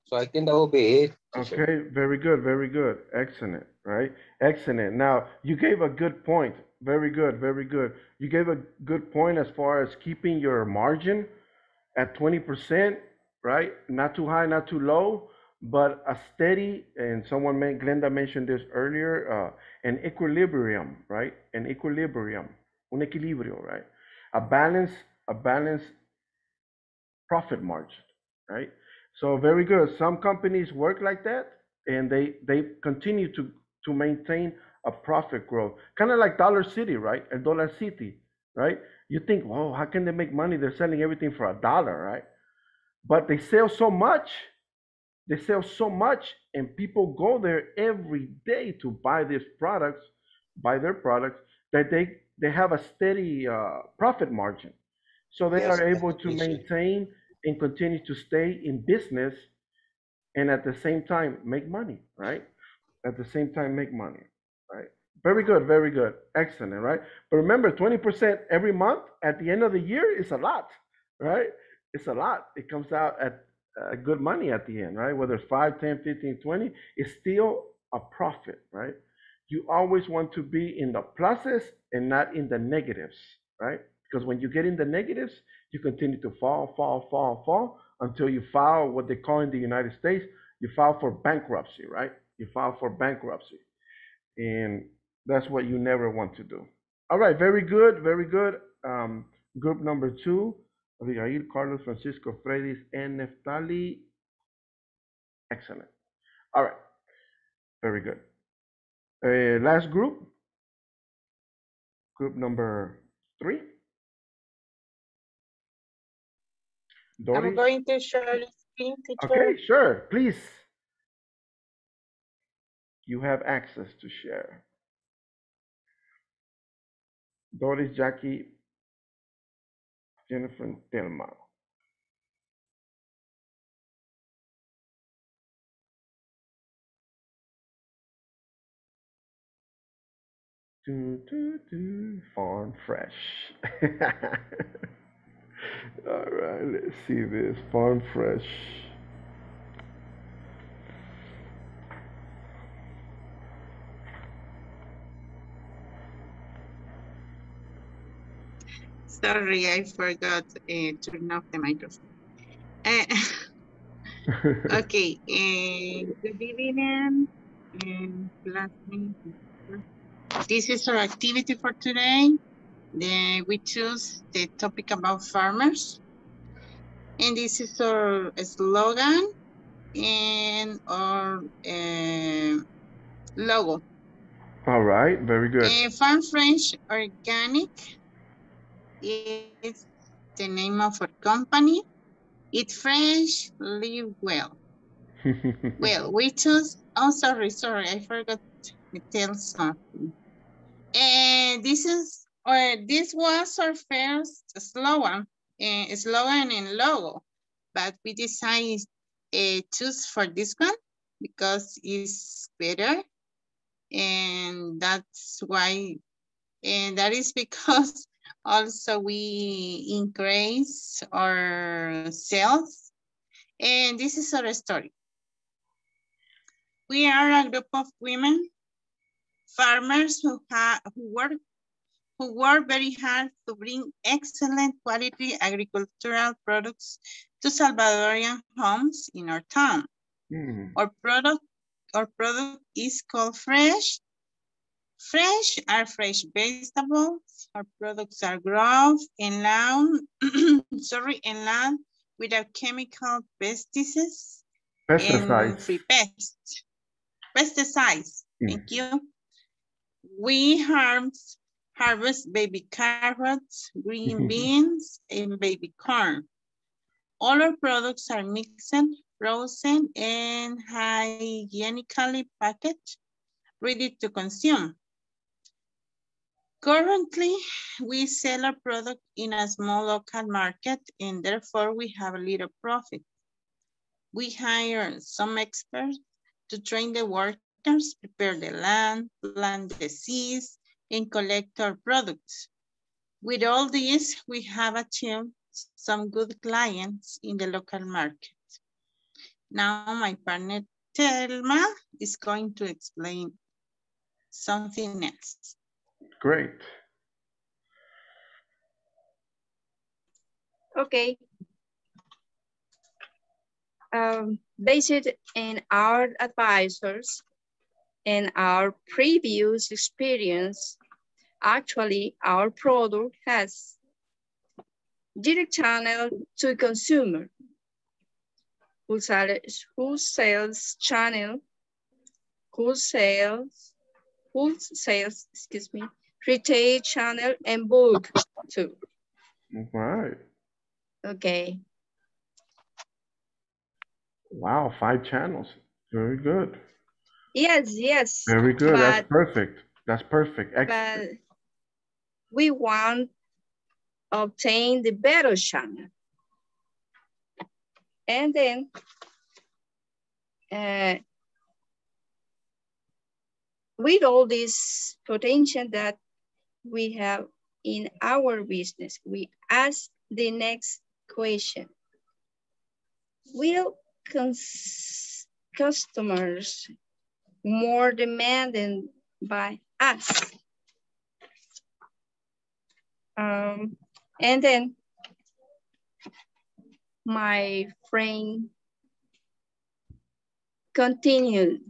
So I think that will be it. Okay, very good, very good. Excellent, right? Excellent. Now, you gave a good point. Very good, very good. You gave a good point as far as keeping your margin at 20%, right? Not too high, not too low, but a steady, and someone, men- Glenda mentioned this earlier, uh, an equilibrium, right? An equilibrium, un equilibrio, right? A balance, a balance profit margin, right? So very good. Some companies work like that, and they they continue to to maintain a profit growth, kind of like Dollar City, right? El Dollar City, right? You think, whoa, how can they make money? They're selling everything for a dollar, right? But they sell so much, they sell so much, and people go there every day to buy these products, buy their products that they they have a steady uh, profit margin, so they Yes, are able to maintain and continue to stay in business, and at the same time make money, right? At the same time make money, right? Very good, very good, excellent, right? But remember, twenty percent every month at the end of the year is a lot, right? It's a lot. It comes out at uh, good money at the end, right? Whether it's 5, 10, 15, 20, it's still a profit, right? You always want to be in the pluses and not in the negatives, right? Because when you get in the negatives, you continue to fall, fall, fall, fall until you file what they call in the United States, you file for bankruptcy, right? You file for bankruptcy. And that's what you never want to do. All right, very good, very good. Um, group number two, Abigail, Carlos, Francisco, Fredis, and Neftali. Excellent. All right, very good. Uh, last group, group number three. I'm Doris, going to share screen, teacher? Okay, sure, please. You have access to share. Doris, Jackie, Jennifer, and Telma. Do, do, do. Farm fresh. [LAUGHS] All right, let's see this. Farm fresh. Sorry, I forgot uh, to turn off the microphone. Uh, [LAUGHS] [LAUGHS] okay, uh, good evening. Um. This is our activity for today. Then we choose the topic about farmers. And this is our slogan and our uh, logo. All right, very good. Uh, Farm Fresh Organic is the name of our company. Eat fresh, live well. [LAUGHS] Well, we choose, oh, sorry, sorry, I forgot to tell something. And this is, this was our first slogan, uh, slogan and logo, but we decided uh, choose for this one because it's better. And that's why, and that is because [LAUGHS] also we increase our sales. And this is our story. We are a group of women, farmers who, who, work, who work very hard to bring excellent quality agricultural products to Salvadorian homes in our town. Mm. Our product, our product is called Fresh. Fresh are fresh vegetables. Our products are grown in land, [CLEARS THROAT] sorry, in land without chemical pesticides and Pesticides. free pests. Pesticides, Mm. thank you. We harms, harvest baby carrots, green mm-hmm. beans, and baby corn. All our products are mixed, frozen, and hygienically packaged, ready to consume. Currently, we sell our product in a small local market and therefore we have a little profit. We hire some experts to train the workers, prepare the land, plant the seeds, and collect our products. With all this, we have achieved some good clients in the local market. Now my partner Telma is going to explain something else. Great. Okay. Um, based in our advisors and our previous experience, actually our product has direct channel to consumer, who sales, channel, who sales, who sales, excuse me, retail channel and book too. All right. Okay. Wow, five channels. Very good. Yes, yes. Very good. That's perfect. That's perfect. Excellent. but we want obtain the better channel. And then uh, with all this potential that we have in our business, we ask the next question. Will customers more demanded by us? Um, and then my friend continued.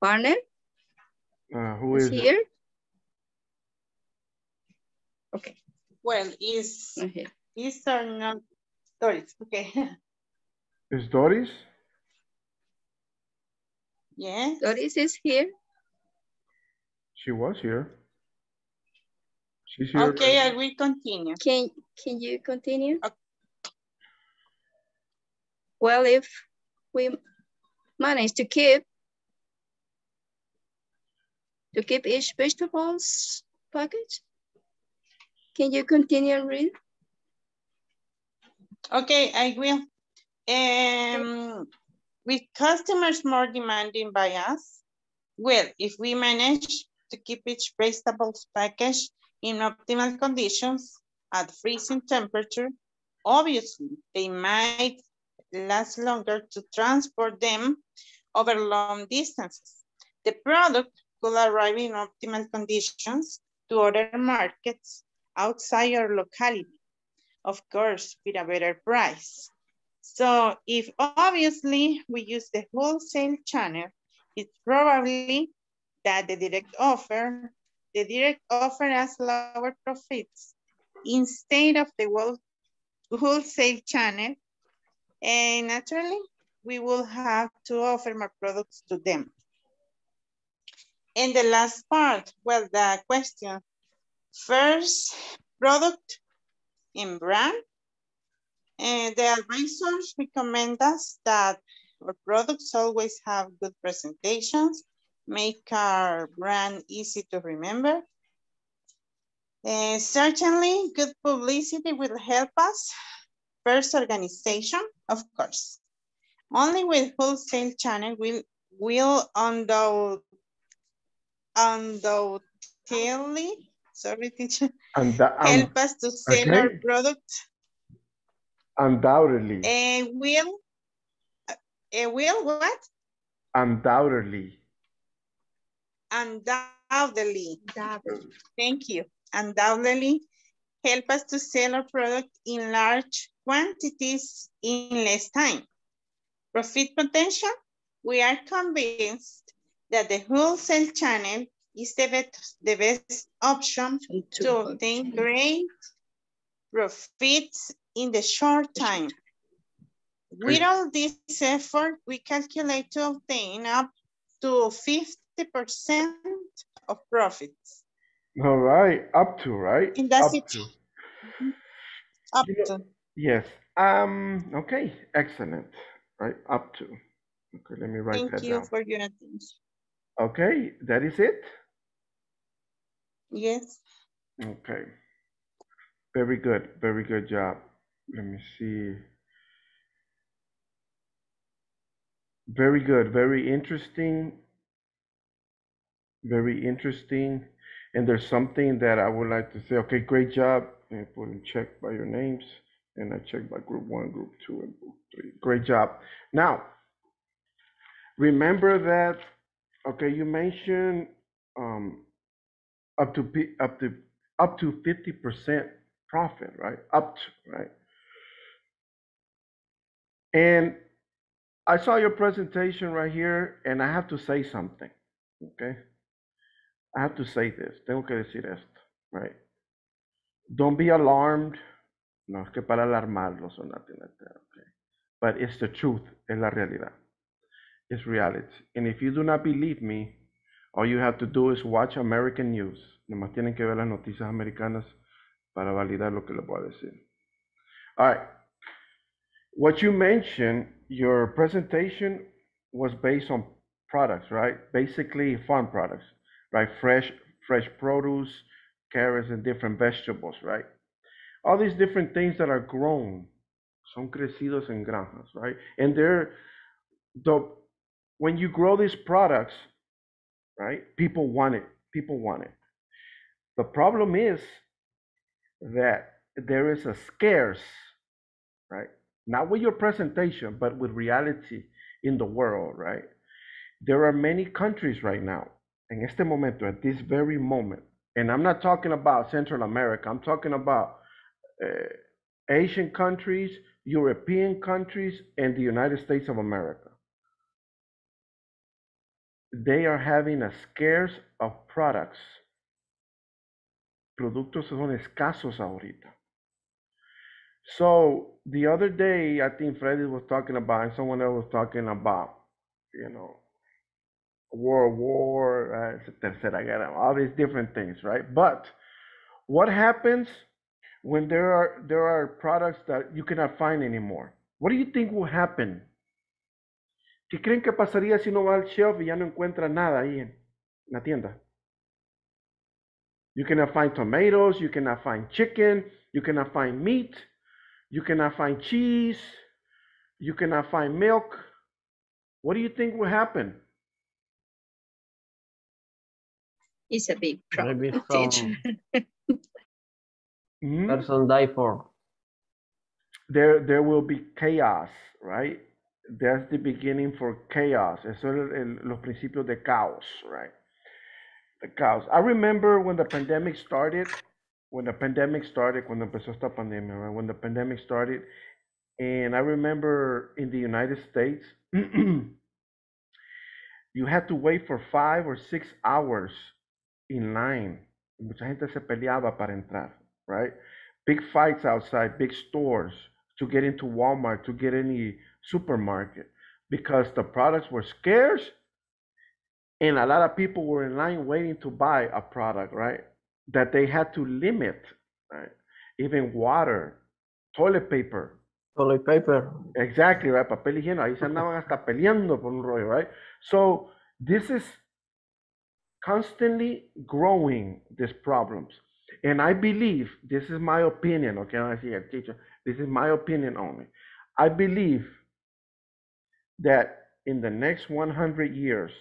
Partner Uh, who is is it? here? Okay. Well, is Okay. is or not Doris? Okay. [LAUGHS] Is Doris? yes. Doris is here. She was here. She's here. Okay, I will continue. Can, can you continue? Well, if we manage to keep to keep each vegetables package, can you continue and read? Okay, I will. Um, with customers more demanding by us, well, if we manage to keep each vegetables package in optimal conditions at freezing temperature, obviously they might last longer to transport them over long distances. The product will arrive in optimal conditions to other markets outside your locality, of course, with a better price. So if obviously we use the wholesale channel, it's probably that the direct offer, the direct offer has lower profits instead of the wholesale channel. And naturally, we will have to offer more products to them. And the last part, well, the question, first product in brand. And the advisors recommend us that our products always have good presentations, make our brand easy to remember. And certainly good publicity will help us. First organization, of course. Only with wholesale channel will, will undoubtedly, undoubtedly, sorry teacher, And that, um, help us to sell our okay. product undoubtedly, and will, uh, will what? undoubtedly. Undoubtedly. Thank you. Undoubtedly help us to sell our product in large quantities in less time. Profit potential, we are convinced that the wholesale channel is the best, the best option to obtain great profits in the short time. With all this effort, we calculate to obtain up to 50% of profits. All right, up to, right? And that's Up it. to. Up You know- to. Yes. Um. Okay. Excellent. Right. Up to. Okay. Let me write Thank that you for your attention. Okay. That is it. Yes. Okay. Very good. Very good job. Let me see. Very good. Very interesting. Very interesting. And there's something that I would like to say. Okay, great job. And put in check by your names. And I check by group one, group two, and group three. Great job. Now, remember that, okay, you mentioned um, up to up to up to 50% profit, right? Up to, right? And I saw your presentation right here, and I have to say something, okay? I have to say this. Tengo que decir esto, right? Don't be alarmed. No es que para alarmarlos or nothing like that, okay? But it's the truth, es la realidad. It's reality. And if you do not believe me, all you have to do is watch American news. Nomás tienen que ver las noticias americanas para validar lo que les voy a decir. All right. What you mentioned, your presentation was based on products, right? Basically farm products, right? Fresh, fresh produce, carrots, and different vegetables, right? All these different things that are grown, son crecidos en granjas, right? And they're the when you grow these products, right? People want it. People want it. The problem is that there is a scarce, right? Not with your presentation, but with reality in the world, right? There are many countries right now, en este momento, at this very moment, and I'm not talking about Central America, I'm talking about uh, Asian countries, European countries, and the United States of America. They are having a scarce of products. Productos son escasos ahorita. So the other day, I think Freddie was talking about, and someone else was talking about, you know, World War, uh, Tercera Guerra, all these different things, right? But what happens when there are there are products that you cannot find anymore? What do you think will happen? ¿Qué creen que pasaría si uno va al shelf y ya no encuentra nada ahí en la tienda? You cannot find tomatoes, you cannot find chicken, you cannot find meat, you cannot find cheese, you cannot find milk. What do you think will happen? It's a big problem, Maybe teacher. some Mhm. person die for. there there will be chaos, right? That's the beginning for chaos. Eso es el- el- los principios de caos, right? The chaos. I remember when the pandemic started, when the pandemic started, cuando empezó esta pandemia, right? When the pandemic started, and I remember in the United States, [CLEARS THROAT] you had to wait for five or six hours in line. Mucha gente se peleaba para entrar, right? Big fights outside, big stores to get into Walmart, to get any supermarket, because the products were scarce and a lot of people were in line waiting to buy a product, right? That they had to limit, right? Even water, toilet paper, Toilet paper. Exactly, right? Papel higiénico. Ahí se [LAUGHS] andaban hasta peleando por un rollo, right? So this is constantly growing these problems. And I believe, this is my opinion, okay? I see a teacher. This is my opinion only. I believe that in the next 100 years,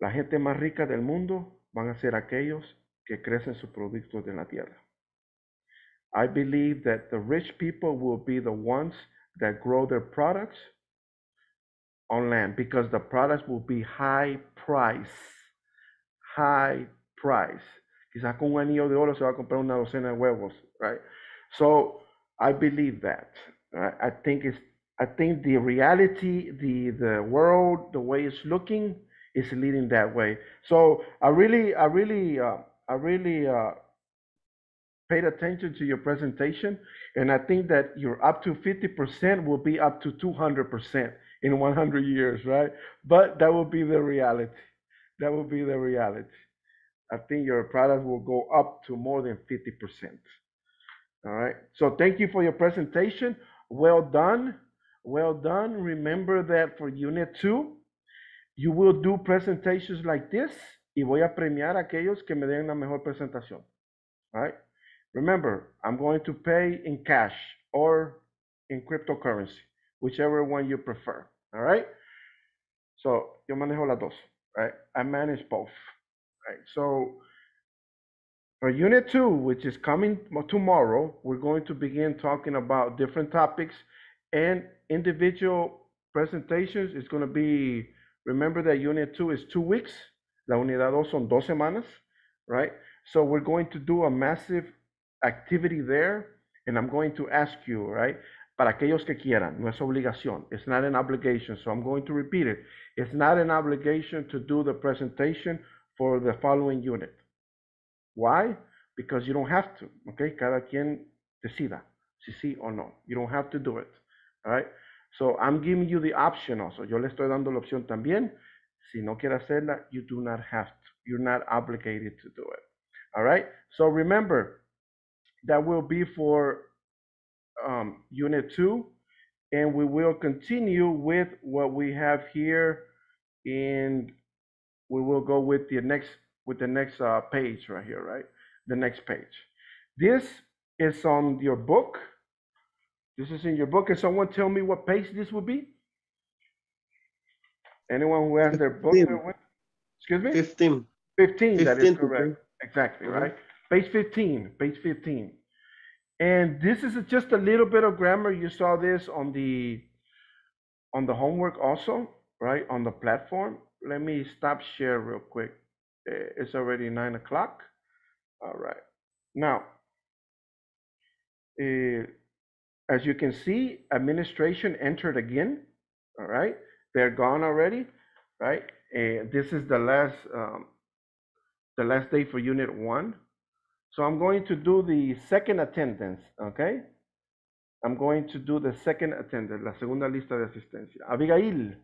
la gente más rica del mundo van a ser aquellos que crecen sus productos de la tierra. I believe that the rich people will be the ones that grow their products on land because the products will be high price. High price. Quizás con un anillo de oro se va a comprar una docena de huevos, right? So I believe that. I think it's I think the reality, the the world, the way it's looking is leading that way. So I really, I really, uh, I really uh, paid attention to your presentation, and I think that you're up to 50% will be up to 200% in 100 years, right? But that will be the reality. That will be the reality. I think your product will go up to more than 50%. All right. So thank you for your presentation. Well done. Well done. Remember that for unit two, you will do presentations like this y voy a premiar a aquellos que me den la mejor presentación. All right. Remember, I'm going to pay in cash or in cryptocurrency, whichever one you prefer. All right. So yo manejo las dos. Right. I manage both. Right. So for unit two, which is coming tomorrow, we're going to begin talking about different topics and individual presentations. It's going to be, remember that unit two is two weeks. La unidad dos son dos semanas, right? So we're going to do a massive activity there, and I'm going to ask you, right? Para aquellos que quieran, no es obligación. It's not an obligation. So I'm going to repeat it. It's not an obligation to do the presentation for the following unit. Why? Because you don't have to, okay? Cada quien decida si sí o no. You don't have to do it, all right? So I'm giving you the option also. Yo le estoy dando la opción también. Si no quiere hacerla, you do not have to. You're not obligated to do it, all right? So remember, that will be for um, unit two, and we will continue with what we have here And we will go with the next with the next uh, page right here, right? The next page. This is on your book. This is in your book. Can someone tell me what page this would be? Anyone who has their book? Excuse me? 15. 15, that 15 is to correct. Exactly, Mhm. right? Page 15, page 15. And this is just a little bit of grammar. You saw this on the on the homework also, right? On the platform. Let me stop share real quick. Eh, It's already nine o'clock. All right. Now, eh, as you can see, administration entered again. All right. They're gone already, right? And this is the last um, the last day for unit one. So I'm going to do the second attendance, okay? I'm going to do the second attendance, la segunda lista de asistencia. Abigail,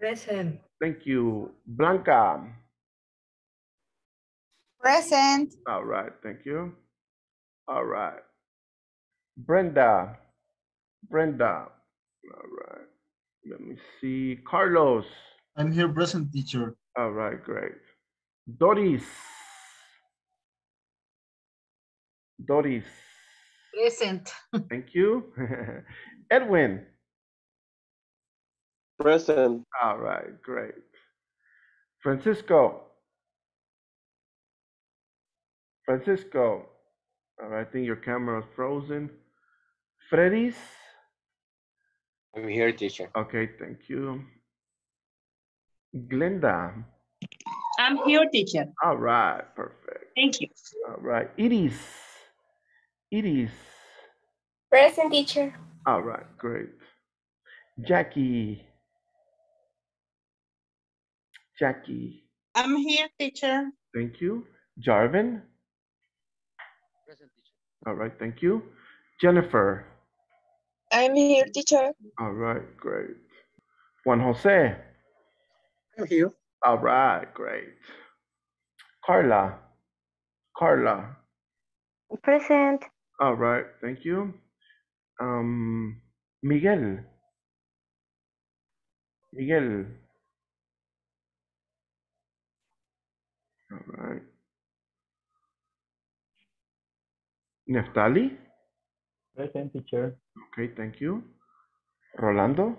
Present. thank you. Blanca, Present. All right, thank you. All right. Brenda. Brenda. All right. Let me see. Carlos. I'm here present, teacher. All right, great. Doris. Doris. Present. Thank you. [LAUGHS] Edwin. Present. All right, great. Francisco. Francisco. All right, I think your camera is frozen. Freddy's. I'm here, teacher. Okay, thank you. Glenda. I'm here, teacher. All right, perfect. Thank you. All right, Iris. Iris. Present teacher. All right, great. Jackie. Jackie. I'm here, teacher. Thank you. Jarvin. Present, teacher. All right, thank you. Jennifer. I'm here, teacher. All right, great. Juan Jose. I'm here. All right, great. Carla. Carla. Present. All right, thank you. Um, Miguel. Miguel. All right. Neftali. Present, teacher. Okay, thank you. Rolando?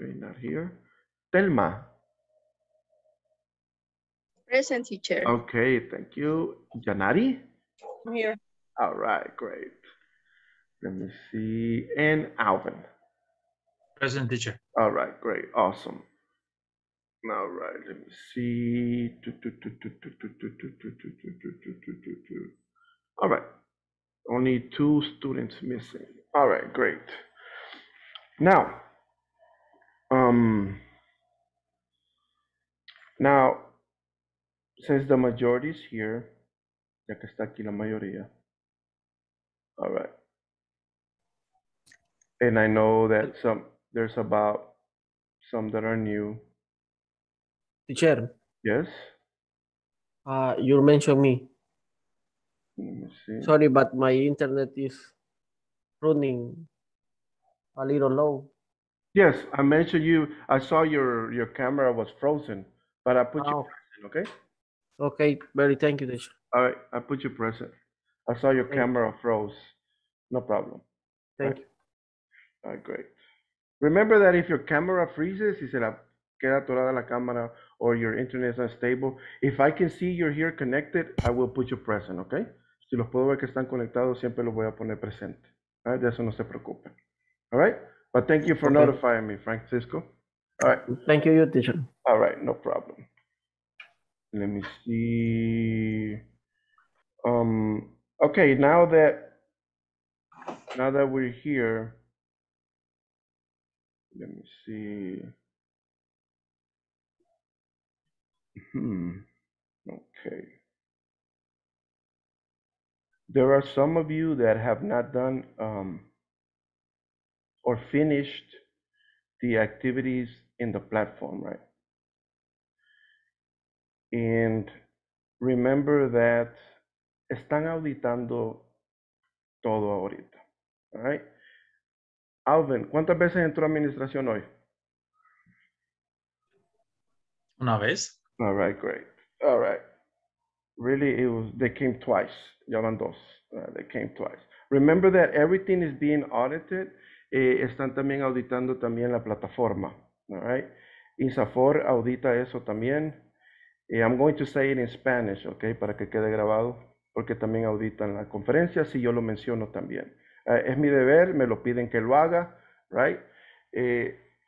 Okay, not here. Telma? Present teacher. Okay, thank you. Janari? I'm here. All right, great. Let me see. And Alvin? Present teacher. All right, great. Awesome. All right, let me see. All right. Only two students missing. All right, great. Now, um, now, since the majority is here, ya que está aquí la mayoría. All right. And I know that some, there's about some that are new. Teacher, Yes? uh, you mentioned me. Let me see. Sorry, but my internet is running a little low. Yes, I mentioned you, I saw your, your camera was frozen, but I put you Oh. present, okay? Okay, very thank you, teacher. All right, I put you present. I saw your Thank you. camera froze. No problem. Thank you. All right, great. Remember that if your camera freezes, y se la queda atorada la cámara, or your internet is unstable, if I can see you're here connected, I will put you present, okay? Si los puedo ver que están conectados, siempre los voy a poner presente. Right, de eso no se preocupen. All right? But thank you for Okay. notifying me, Francisco. All right. Thank you, you teacher. All right, no problem. Let me see. Um, okay, now that now that we're here, let me see. Hmm. Okay. There are some of you that have not done um, or finished the activities in the platform, right? And remember that están auditando todo ahorita. All right? Alvin, ¿cuántas veces entró a administración hoy? Una vez. All right, great. All right. Really, it was, they came twice. Ya van dos. Uh, they came twice. Remember that everything is being audited. Eh, están también auditando también la plataforma. All right. INSAFOR audita eso también. Eh, I'm going to say it in Spanish, okay, para que quede grabado, porque también auditan la conferencia, si yo lo menciono también. Eh, es mi deber, me lo piden que lo haga, right?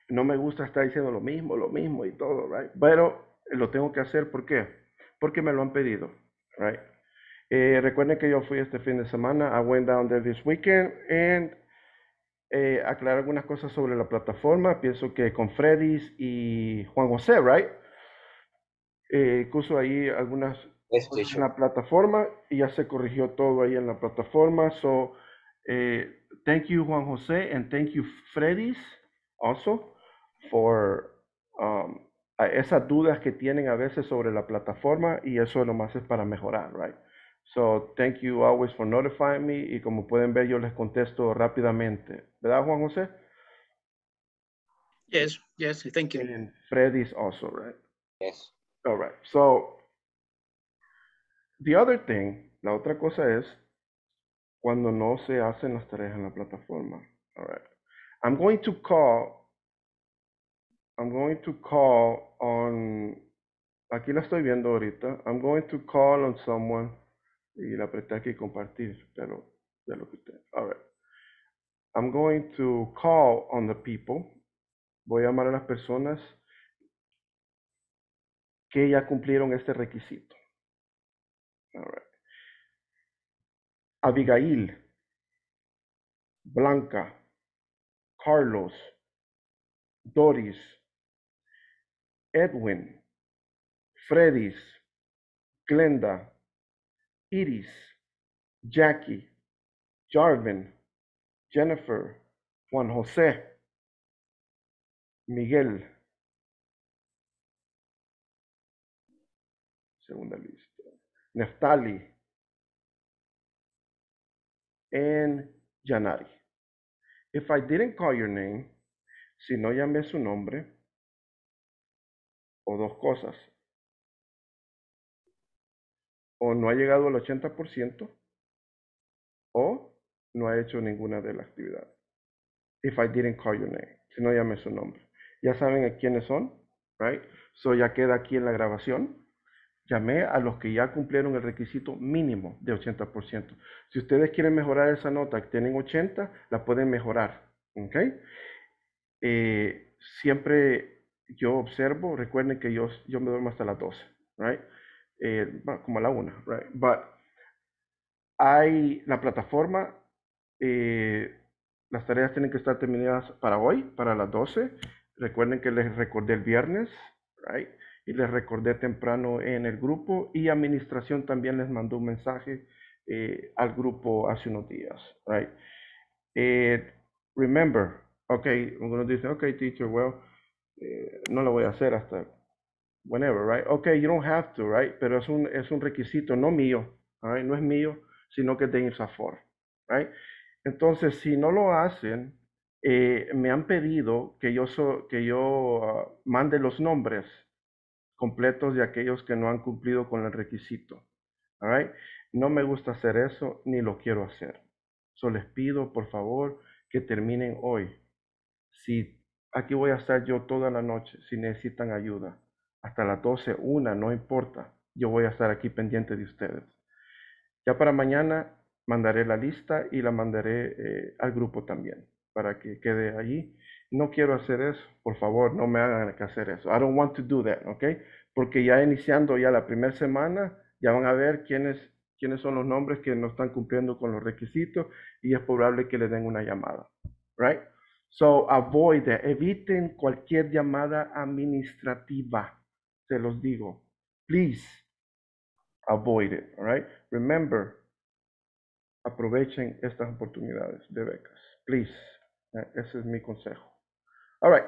No me gusta estar diciendo lo mismo, lo mismo y todo, right? Pero lo tengo que hacer, ¿por qué? Porque me lo han pedido, right? Eh, recuerden que yo fui este fin de semana, I went down there this weekend and eh, aclarar algunas cosas sobre la plataforma. Pienso que con Freddy's y Juan José, right? Eh, puso ahí algunas cosas en la plataforma y ya se corrigió todo ahí en la plataforma. So, eh, thank you Juan José and thank you Freddy's also for um, a esas dudas que tienen a veces sobre la plataforma y eso nomás es para mejorar, right? So, thank you always for notifying me y como pueden ver yo les contesto rápidamente. ¿Verdad, Juan José? Yes, yes, thank you. And Freddy's also, right? Yes. All right. So, the other thing, la otra cosa es cuando no se hacen las tareas en la plataforma. All right. I'm going to call, I'm going to call on, aquí la estoy viendo ahorita. I'm going to call on someone y la apreté aquí compartir, pero ya lo quité. All right. I'm going to call on the people. Voy a llamar a las personas que ya cumplieron este requisito. All right. Abigail, Blanca, Carlos, Doris, Edwin, Freddy's, Glenda, Iris, Jackie, Jarvin, Jennifer, Juan José, Miguel. Segunda lista. Neftali. And Janari. If I didn't call your name, si no llamé su nombre, o dos cosas, o no ha llegado al 80%, o no ha hecho ninguna de las actividades. If I didn't call your name, si no llamé su nombre. Ya saben a quiénes son, right? So ya queda aquí en la grabación. Llamé a los que ya cumplieron el requisito mínimo de 80%. Si ustedes quieren mejorar esa nota, que tienen 80, la pueden mejorar, ¿ok? Eh, siempre yo observo, recuerden que yo, yo me duermo hasta las 12, right? Eh, como a la 1, right? But hay la plataforma, eh, las tareas tienen que estar terminadas para hoy, para las 12. Recuerden que les recordé el viernes, right? Y les recordé temprano en el grupo y administración también les mandó un mensaje eh, al grupo hace unos días, right? Remember, okay, algunos dicen, okay, teacher, well, eh, no lo voy a hacer hasta whenever, right? Okay, you don't have to, right? Pero es un, es un requisito, no mío, right? No es mío, sino que de INSAFOR, right? Entonces, si no lo hacen, eh, me han pedido que yo, so, que yo uh, mande los nombres completos de aquellos que no han cumplido con el requisito. Right? No me gusta hacer eso ni lo quiero hacer. So les pido, por favor, que terminen hoy. Si aquí voy a estar yo toda la noche, si necesitan ayuda, hasta las 12, una, no importa. Yo voy a estar aquí pendiente de ustedes. Ya para mañana mandaré la lista y la mandaré eh, al grupo también para que quede allí. No quiero hacer eso, por favor, no me hagan que hacer eso. I don't want to do that, ¿ok? Porque ya iniciando ya la primera semana, ya van a ver quiénes, quiénes son los nombres que no están cumpliendo con los requisitos y es probable que le den una llamada, right? So avoid that. Eviten cualquier llamada administrativa, se los digo. Please avoid it, all right? Remember, aprovechen estas oportunidades de becas. Please. Ese es mi consejo. All right.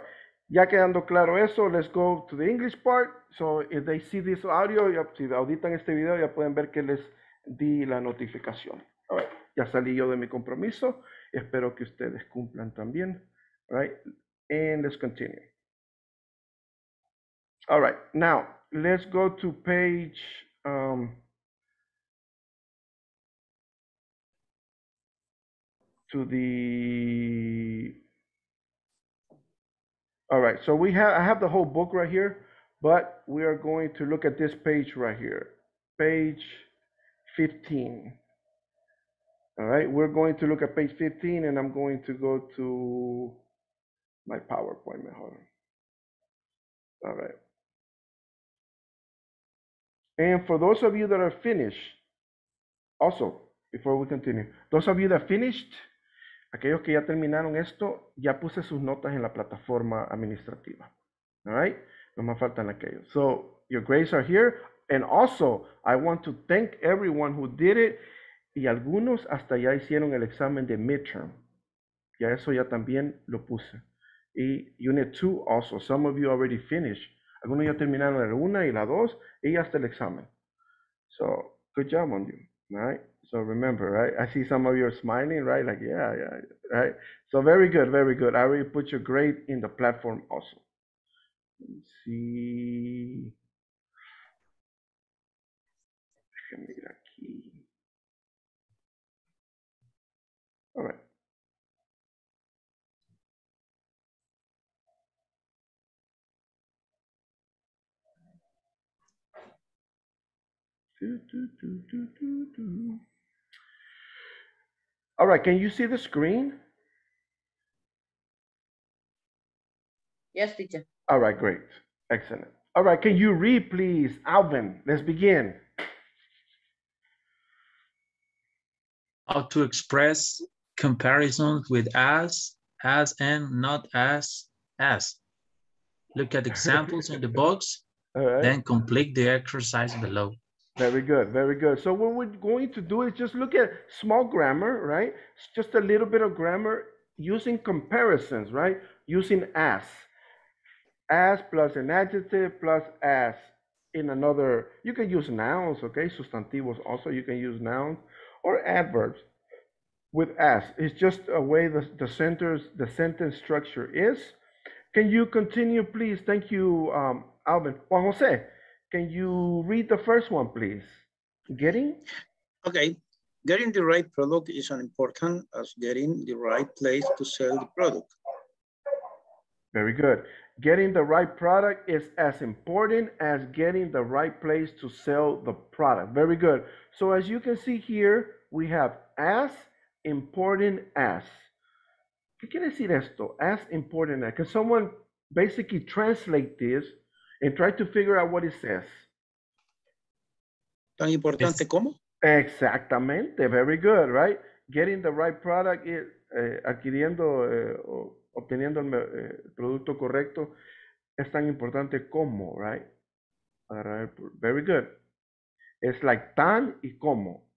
Ya quedando claro eso, let's go to the English part. So if they see this audio, ya, si auditan este video, ya pueden ver que les di la notificación. All right. Ya salí yo de mi compromiso. Espero que ustedes cumplan también. Right. And let's continue. All right. Now, let's go to page um, to the all right so we have i have the whole book right here but we are going to look at this page right here page 15 all right we're going to look at page 15 and i'm going to go to my powerpoint mejor all right and for those of you that are finished also before we continue those of you that finished Aquellos que ya terminaron esto, ya puse sus notas en la plataforma administrativa. All right? No más faltan aquellos. So, your grades are here. And also, I want to thank everyone who did it. Y algunos hasta ya hicieron el examen de midterm. Ya eso ya también lo puse. Y Unit 2 also. Some of you already finished. Algunos ya terminaron la una y la dos y hasta el examen. So, good job on you, right? So remember, right? I see some of you are smiling, right? Like, yeah, yeah, right? So very good, very good. I already put your grade in the platform also. Let's see. Déjenme ir aquí. All right. Do, do, do. All right, can you see the screen? Yes, teacher. All right, great. Excellent. All right, can you read, please? Alvin, let's begin. How to express comparisons with as, as and not as, as. Look at examples in the box, [LAUGHS] All right. then complete the exercise below. Very good, very good. So what we're going to do is just look at small grammar, right? It's just a little bit of grammar using comparisons, right? Using as. As plus an adjective plus as in another, you can use nouns, okay? Sustantivos also, you can use nouns or adverbs with as. It's just a way the, the sentence, the sentence structure is. Can you continue, please? Thank you, um, Alvin. Juan Jose, can you read the first one, please? Getting? Okay, getting the right product is as important as getting the right place to sell the product. Very good. Getting the right product is as important as getting the right place to sell the product. Very good. So as you can see here, we have as important as. ¿Qué quiere decir esto? As important as. Can someone basically translate this and try to figure out what it says? Tan importante como. Exactamente. Very good, right? Getting the right product is eh, adquiriendo eh, obteniendo el eh, producto correcto es tan importante como, right? Very good. It's like tan y como.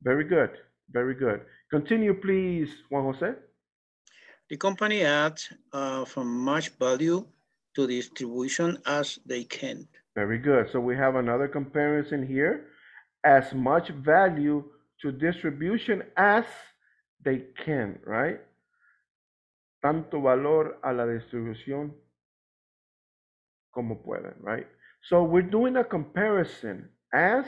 Very good. Very good. Continue, please, Juan Jose. The company adds uh, from much value to distribution as they can. Very good. So we have another comparison here. As much value to distribution as they can, right? Tanto valor a la distribución como pueden, right? So we're doing a comparison as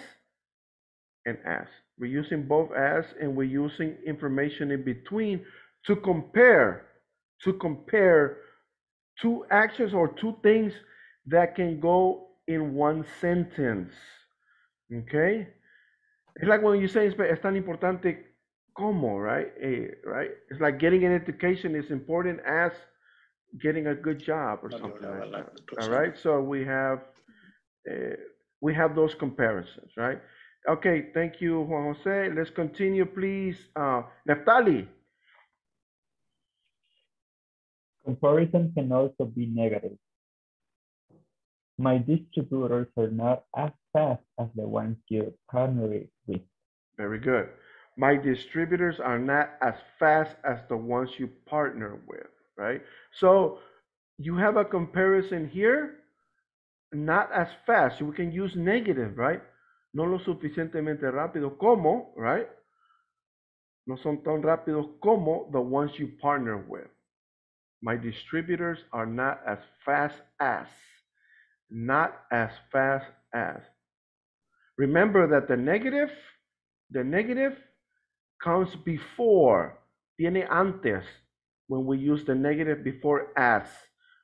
and as. We're using both as and we're using information in between to compare, to compare two actions or two things that can go in one sentence. Okay? It's like when you say it's, es tan importante como, right? Eh, right? It's like getting an education is important as getting a good job or something like that. All right? So we have uh, we have those comparisons, right? Okay, thank you, Juan Jose. Let's continue, please. Uh, Neftali. Comparison can also be negative. My distributors are not as fast as the ones you partner with. Very good. My distributors are not as fast as the ones you partner with, right? So you have a comparison here, not as fast. We can use negative, right? No lo suficientemente rápido como, right? No son tan rápidos como the ones you partner with. My distributors are not as fast as, not as fast as. Remember that the negative, the negative comes before, tiene antes, when we use the negative before as.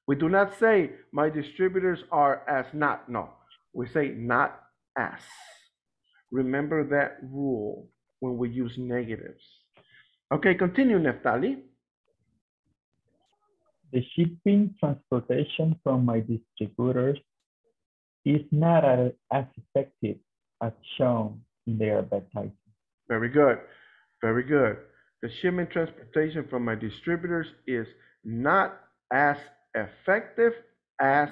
We do not say my distributors are as not. No, we say not as. Remember that rule when we use negatives. Okay, continue, Neftali. The shipping transportation from my distributors is not as effective as shown in their advertising. Very good. Very good. The shipment transportation from my distributors is not as effective as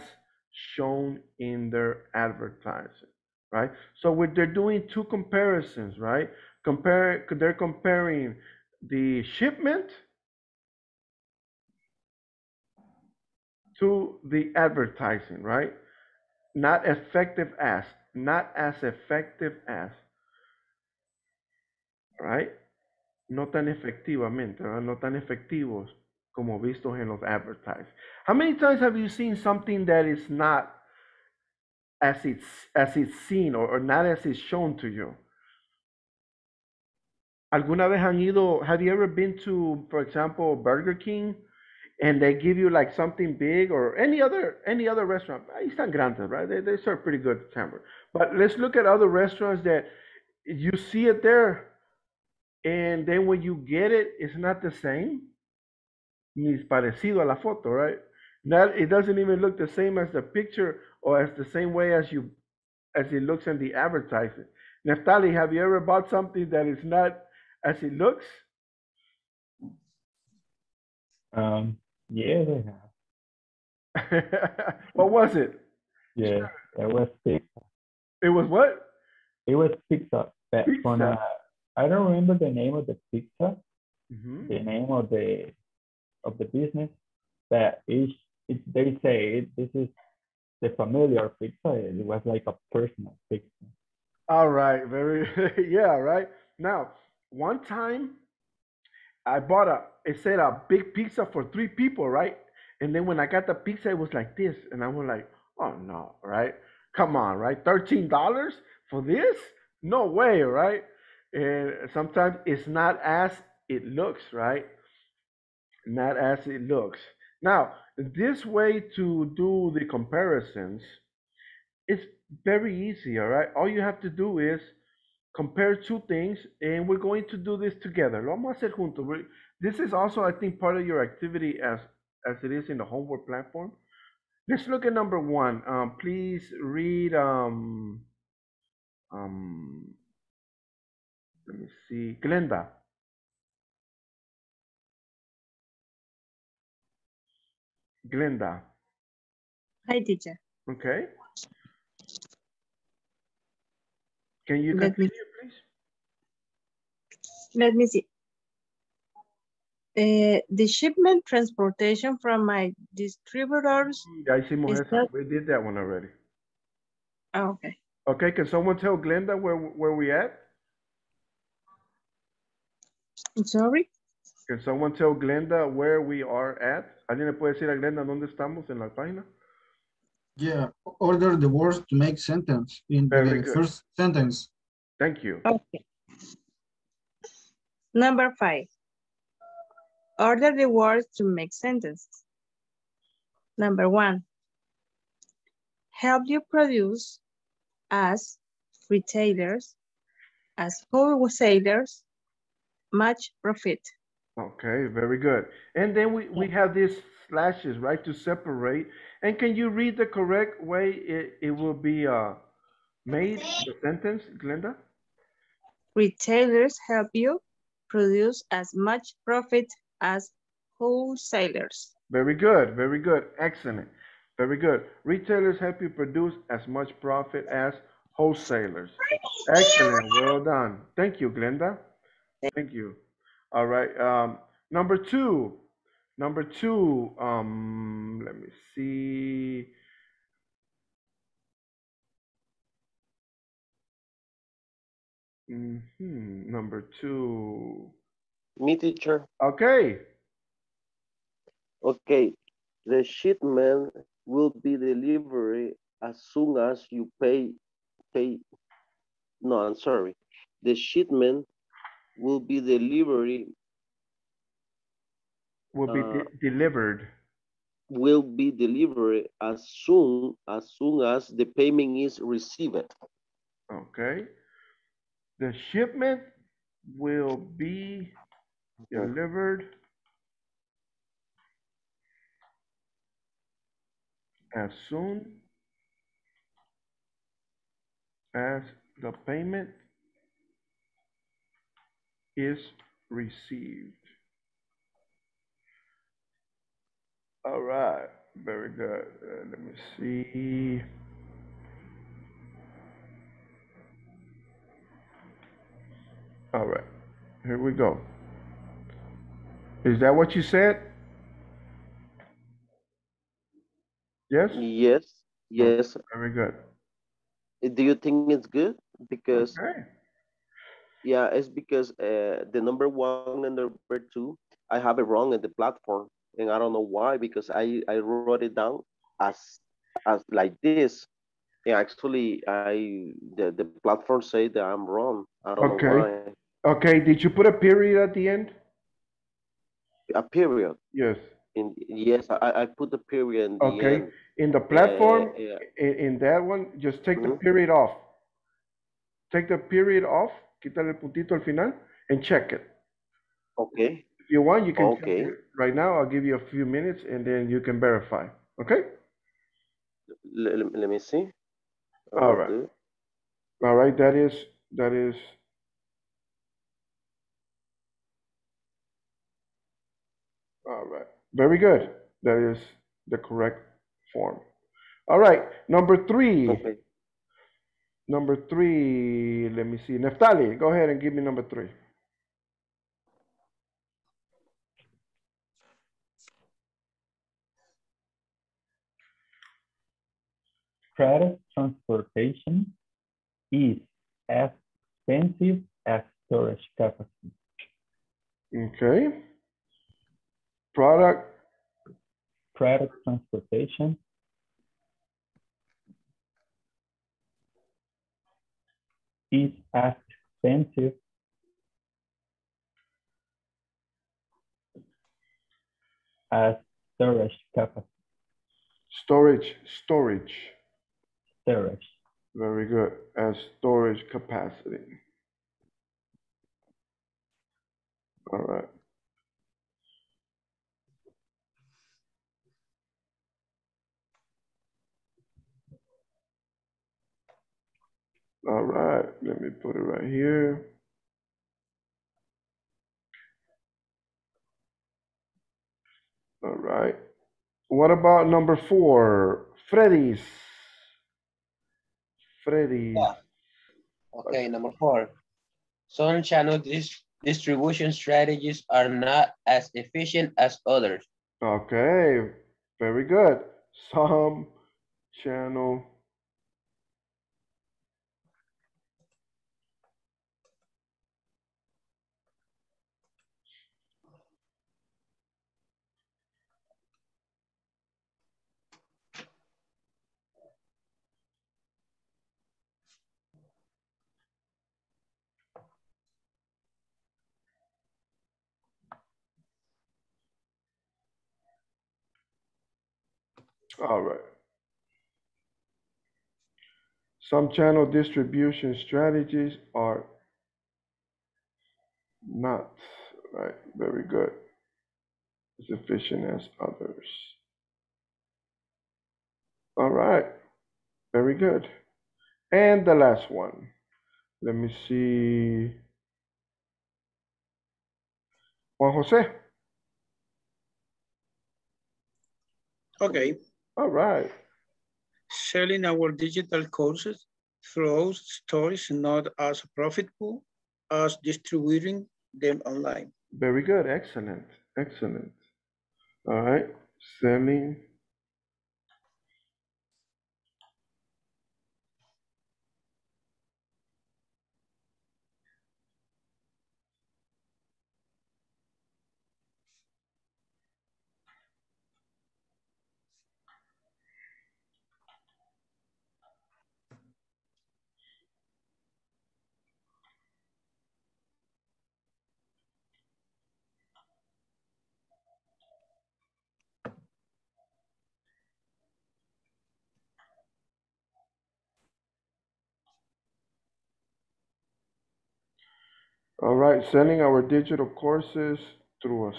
shown in their advertising, right? So they're doing two comparisons, right? Compare, they're comparing the shipment to the advertising, right? not effective as, not as effective as, right? No tan efectivamente, ¿verdad? no tan efectivos como vistos en los advertisements. How many times have you seen something that is not as it's as it's seen or, or not as it's shown to you? ¿Alguna vez han ido, have you ever been to, for example, Burger King and they give you like something big or any other any other restaurant? Están grandes, right? They, they serve pretty good hamburger. But let's look at other restaurants that you see it there and then when you get it, it's not the same. Ni es parecido a la foto, right? Not, it doesn't even look the same as the picture or as the same way as you as it looks in the advertising. Neftali, have you ever bought something that is not as it looks? Um, yeah, they have. [LAUGHS] what was it? Yeah, it was pizza. It was what? It was pizza. But on Pizza. a, I don't remember the name of the pizza, Mhm. the name of the of the business, but it's, it, they say it, this is the familiar pizza. It was like a personal pizza. All right, very [LAUGHS] yeah, right. Now, one time I bought a it said a big pizza for three people, right? And then when I got the pizza, it was like this, and I was like, oh no, right? Come on, right? Thirteen dollars for this? No way, right? And sometimes it's not as it looks, right? Not as it looks. Now, this way to do the comparisons it's very easy, all right? All you have to do is compare two things, and we're going to do this together. Lo vamos a hacer juntos. We- This is also, I think, part of your activity as as it is in the homework platform. Let's look at number one. Um, please read. Um, um, let me see, Glenda. Glenda. Hi, teacher. Okay. Can you Let me- continue, please? Let me see. Uh, the shipment transportation from my distributors. Hicimos is eso. not- We did that one already. Ah, okay. Okay, can someone tell Glenda where where we at? I'm sorry. Can someone tell Glenda where we are at? ¿Alguien le puede decir a Glenda dónde estamos en la página? Yeah, order the words to make sentence in Very the good. first sentence. Thank you. Okay. Number five. Order the words to make sentences. Number one. Help you produce as retailers, as wholesalers, much profit. Okay, very good. And then we, we have these slashes, right, to separate. And can you read the correct way it, it will be uh, made, the sentence, Glenda? Retailers help you produce as much profit as wholesalers. Very good, very good, excellent, very good. Retailers help you produce as much profit as wholesalers. Excellent, well done. Thank you, Glenda. Thank you. All right, um, number two, number two, um, let me see. Mhm, number two. Me, teacher. Okay, Okay, the shipment will be delivered as soon as you pay, pay, no, I'm sorry. The shipment will be delivered, will be Uh, de- delivered. will be delivered as soon, as soon as the payment is received. Okay. The shipment will be delivered as soon as the payment is received. All right, very good. Uh, let me see. All right, here we go. Is that what you said? Yes? Yes, Yes. Very good. Do you think it's good? Because Okay. yeah, it's because uh, the number one and number two, I have it wrong in the platform, and I don't know why. Because I I wrote it down as as like this, and actually I the the platform say that I'm wrong. I don't know Okay. why. Okay, did you put a period at the end? A period. Yes. In yes, I I put the period in the Okay, end. in the platform, yeah. in, in that one, just take the mm-hmm. period off. Take the period off, quítale el puntito al final, and check it. Okay. If you want, you can Okay. right now. I'll give you a few minutes, and then you can verify. Okay? Let, let, let me see. All right. Okay. All right, that is, that is. All right, very good. That is the correct form. All right, number three. Okay. Number three, let me see. Neftali, go ahead and give me number three. Product transportation is as expensive as storage capacity. Okay. Product, Product transportation is as expensive as storage capacity. storage, storage. Storage. Very good. As storage capacity. All right. All right, let me put it right here. All right. What about number four? Freddy's. Freddy's. Okay, number four. Some channel dis- distribution strategies are not as efficient as others. Okay, very good. Some channel. All right. Some channel distribution strategies are not, right, very good, as efficient as others. All right, very good. And the last one, let me see. Juan Jose, Okay. All right. Selling our digital courses through stores not as profitable as distributing them online. Very good, excellent, excellent. All right, selling. All right, selling our digital courses through a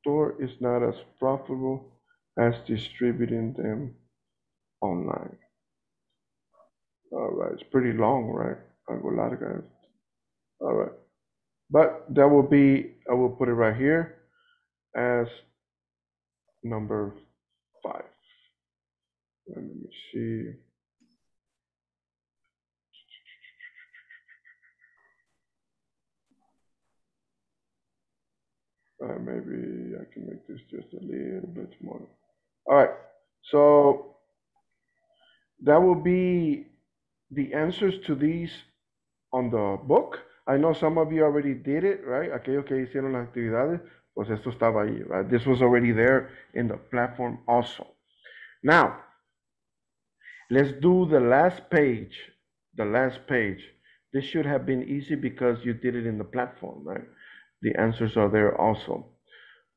store is not as profitable as distributing them online. All right, it's pretty long, right? I have a lot of guys. All right, but that will be, I will put it right here as number five. Let me see. Uh, maybe I can make this just a little bit smaller. All right, so that will be the answers to these on the book. I know some of you already did it, right? Aquellos que hicieron las actividades, pues esto estaba ahí, right? This was already there in the platform also. Now, let's do the last page. The last page. This should have been easy because you did it in the platform, right? The answers are there also.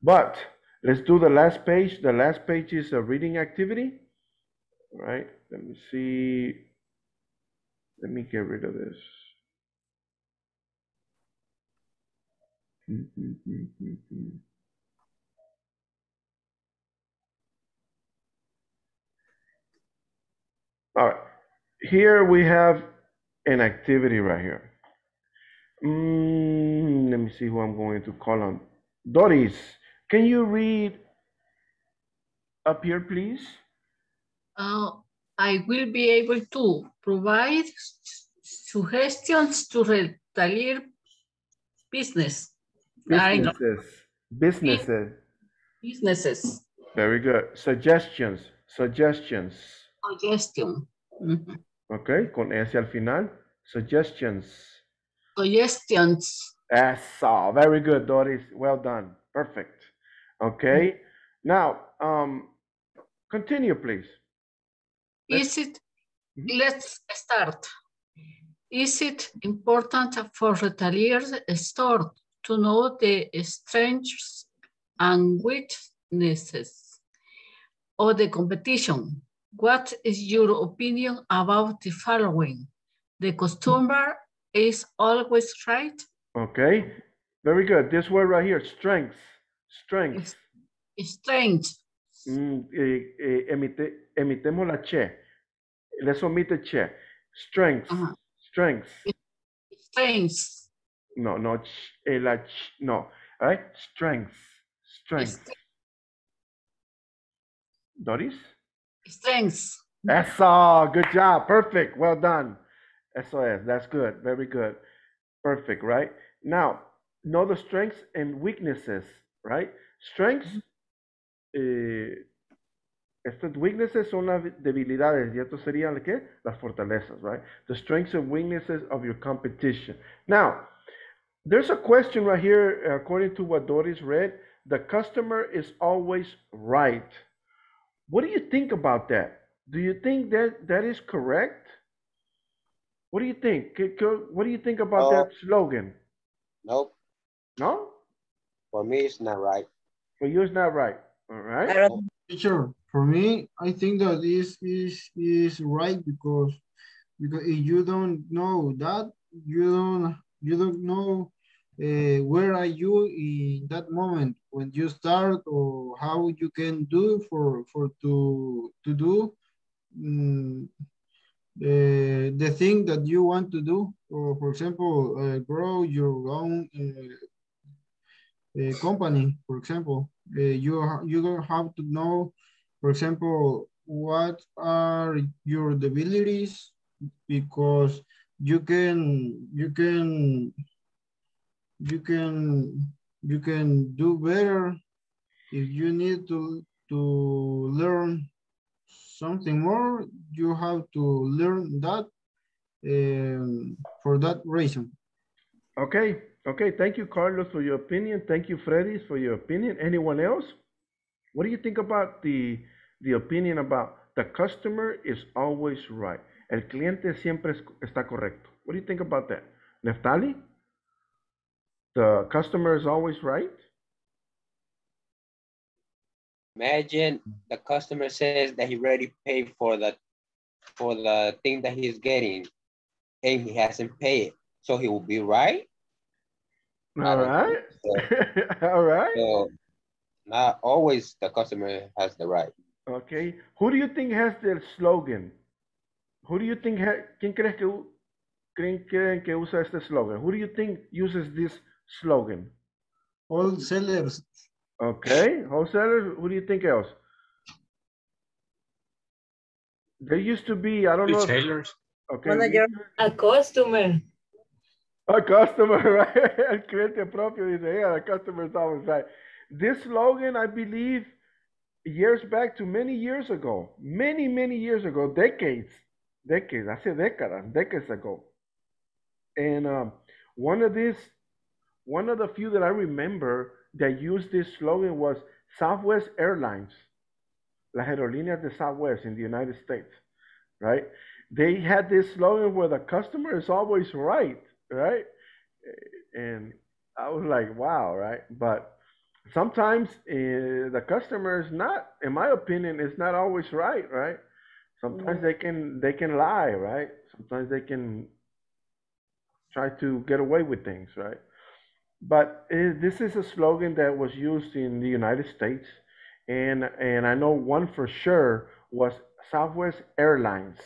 But let's do the last page. The last page is a reading activity, right? Let me see. Let me get rid of this. All right. Here we have an activity right here. Mm, let me see who I'm going to call on. Doris, can you read up here, please? Uh, I will be able to provide suggestions to retaliate business. Businesses. Businesses. Businesses. Very good. Suggestions. Suggestions. Suggestion. Mhm. Okay, con S al final. Suggestions. Suggestions. Eso. Very good, Doris. Well done. Perfect. Okay. Mm-hmm. Now, um, continue, please. Is it, mm-hmm. let's start. Is it important for retailers store to know the strengths and weaknesses of the competition? What is your opinion about the following? The mm-hmm. customer is always right. Okay. Very good. This word right here, strength. Strength. Strength. Mm, eh, eh, emite- emitemos la che. Les omite che. Strength. Strength. Strengths. No, no, ch- eh, la ch- no. All right. Strength. Strength. Doris? Strengths. Eso. Good job. Perfect. Well done. Eso es. That's good. Very good. Perfect, right? Now, know the strengths and weaknesses, right? Strengths, eh, estas weaknesses son las debilidades y esto serían ¿qué? Las fortalezas, right? The strengths and weaknesses of your competition. Now, there's a question right here, according to what Doris read. The customer is always right. What do you think about that? Do you think that that is correct? What do you think? ¿Qué- qué- What do you think about No. that slogan? Nope. No? For me, it's not right. For you, it's not right. All right. Teacher, for me, I think that this is is right because because if you don't know that, you don't you don't know uh, where are you in that moment when you start or how you can do for for to to do mm, the thing that you want to do. Or for example, uh, grow your own uh, uh, company, for example, uh, you you have to know, for example, what are your abilities because you can you can you can you can do better if you need to to learn something more you have to learn that um, for that reason Okay. Okay. Thank you, Carlos, for your opinion. Thank you, Freddy, for your opinion. Anyone else? What do you think about the the opinion about the customer is always right? El cliente siempre está correcto. What do you think about that? Neftali? The customer is always right? Imagine the customer says that he already paid for the for the thing that he's getting and he hasn't paid. So he will be right? All right. [LAUGHS] All right. So not always the customer has the right. Okay. Who do you think has the slogan? Who do you think, ha- ¿quién crees que, u- creen, creen que usa este slogan? Who do you think uses this slogan? Wholesalers. Okay, wholesalers, who do you think else? There used to be, I don't know. if- Retailers. Okay. Manager. A customer. A customer, [LAUGHS] right? El cliente propio dice, yeah, the customer is always right. This slogan, I believe, years back to many years ago, many, many years ago, decades, decades, hace décadas, decades decades ago. And um, one of these, one of the few that I remember that used this slogan was Southwest Airlines, las aerolíneas de Southwest in the United States, right? They had this slogan where the customer is always right, right? And I was like, wow, right? But sometimes uh, the customer is not, in my opinion, is not always right, right? Sometimes they can they can lie, right? Sometimes they can try to get away with things, right? But uh, this is a slogan that was used in the United States, and and I know one for sure was Southwest Airlines.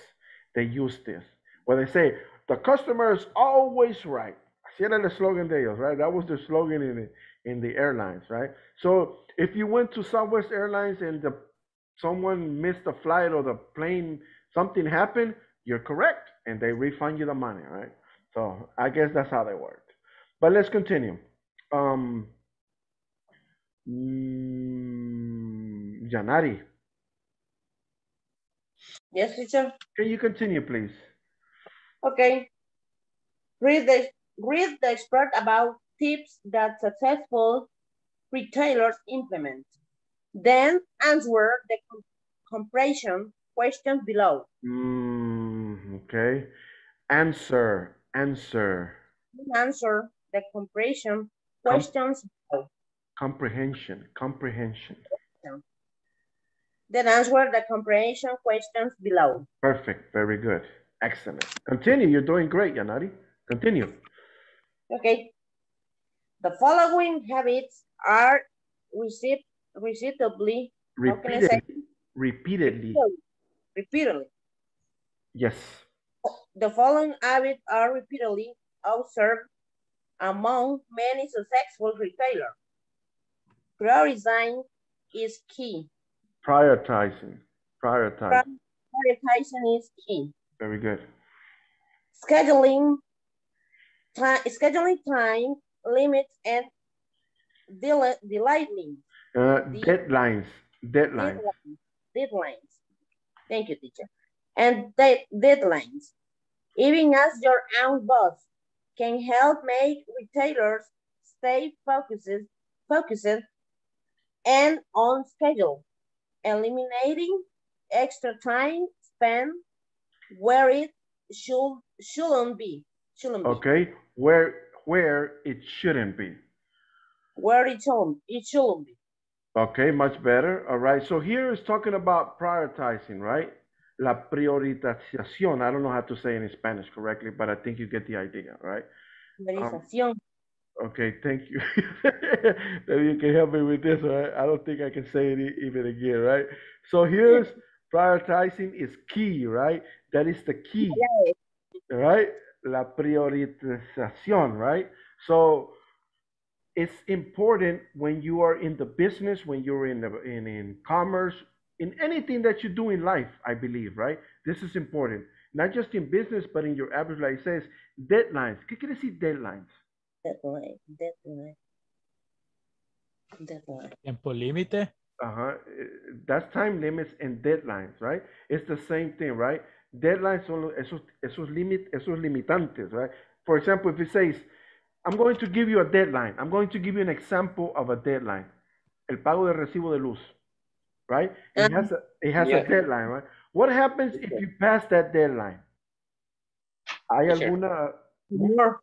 They used this where they say the customer is always right. Así era el slogan de ellos, right? That was the slogan in the, in the airlines, right? So if you went to Southwest Airlines and the someone missed a flight or the plane, something happened, you're correct, and they refund you the money, right? So I guess that's how they worked. But let's continue. Um, mm, Janari, Yes, teacher. can you continue, please? Okay. Read the read the expert about tips that successful retailers implement. Then answer the com- comparison questions below. Mm, okay. Answer, answer, Answer the comprehension questions below. comprehension, comprehension. Then answer the comprehension questions below. Perfect, very good. Excellent. Continue, you're doing great, Yanari. Continue. Okay. The following habits are received repeatedly. How can I say? Repeatedly, repeatedly. Repeatedly. Yes. The following habits are repeatedly observed among many successful retailers. Prioritizing is key. Prioritizing, prioritizing. Prioritizing is key. Very good. Scheduling, time, scheduling time limits and del delaying Uh, deadlines, deadlines. deadlines. deadlines. Thank you, teacher. And de deadlines. Even as your own boss can help make retailers stay focused, focused and on schedule, eliminating extra time spent where it should shouldn't be, shouldn't be, Okay, where where it shouldn't be. where it shouldn't, it shouldn't be. Okay, much better. All right. So here is talking about prioritizing, right? La priorización. I don't know how to say it in Spanish correctly, but I think you get the idea, right? Um, priorización. Okay, thank you. [LAUGHS] Maybe you can help me with this, right? I don't think I can say it even again, right? So here's prioritizing is key, right? That is the key, right? La priorización, right? So it's important when you are in the business, when you're in the in, in commerce, in anything that you do in life, I believe, right? This is important. Not just in business, but in your average life. It says deadlines. ¿Qué quiere decir deadlines? Deadline, deadline, deadline. Tiempo límite. Uh-huh. That's time limits and deadlines, right? It's the same thing, right? Deadlines son esos, esos, limit, esos limitantes, right? For example, if it says, I'm going to give you a deadline, I'm going to give you an example of a deadline. El pago de recibo de luz, right? It has a, it has Yeah. a deadline, right? What happens if you pass that deadline? ¿Hay alguna More.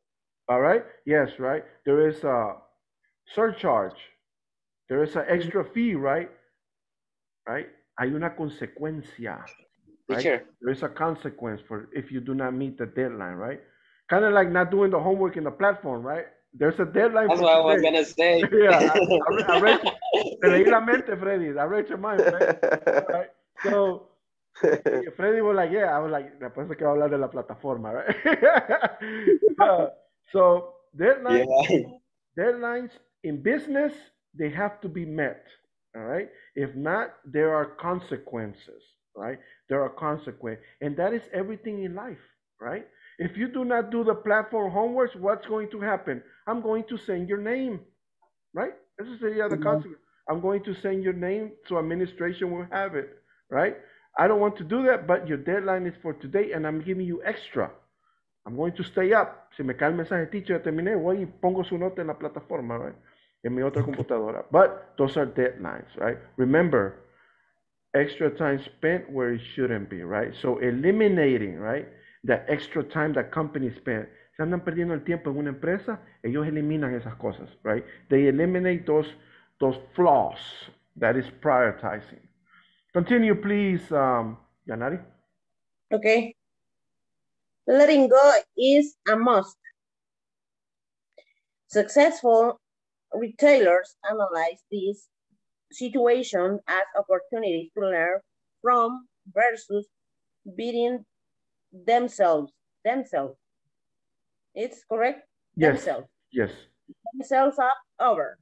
all right. Yes, right. There is a surcharge. There is an extra mm-hmm. fee, right? Right. Hay una consecuencia. Right? Teacher. There is a consequence for if you do not meet the deadline, right? Kind of like not doing the homework in the platform, right? There's a deadline. That's what I was gonna say. [LAUGHS] yeah, I, I, I read, te leí la mente, Freddy. I read your mind, right? right? So, [LAUGHS] Freddy was like, yeah, I was like, después de que va a hablar de la plataforma, right? [LAUGHS] Uh, so, deadlines, deadlines in business, they have to be met, all right? If not, there are consequences, right? There are consequences. And that is everything in life, right? If you do not do the platform homework, what's going to happen? I'm going to send your name, right? Eso sería the other mm-hmm. consequence. I'm going to send your name so administration will have it, right? I don't want to do that, but your deadline is for today and I'm giving you extra. I'm going to stay up. Si me cae el mensaje, teacher, ya terminé, voy y pongo su nota en la plataforma, right? En mi otra computadora. But those are deadlines, right? Remember, extra time spent where it shouldn't be, right? So eliminating, right? That extra time that company spent. Si andan perdiendo el tiempo en una empresa, ellos eliminan esas cosas, right? They eliminate those, those flaws. That is prioritizing. Continue, please, um, Yanari. Okay. Letting go is a must. Successful retailers analyze this situation as opportunities to learn from versus beating themselves. Themselves. It's correct? Yes. Themselves. Yes. Themselves up over.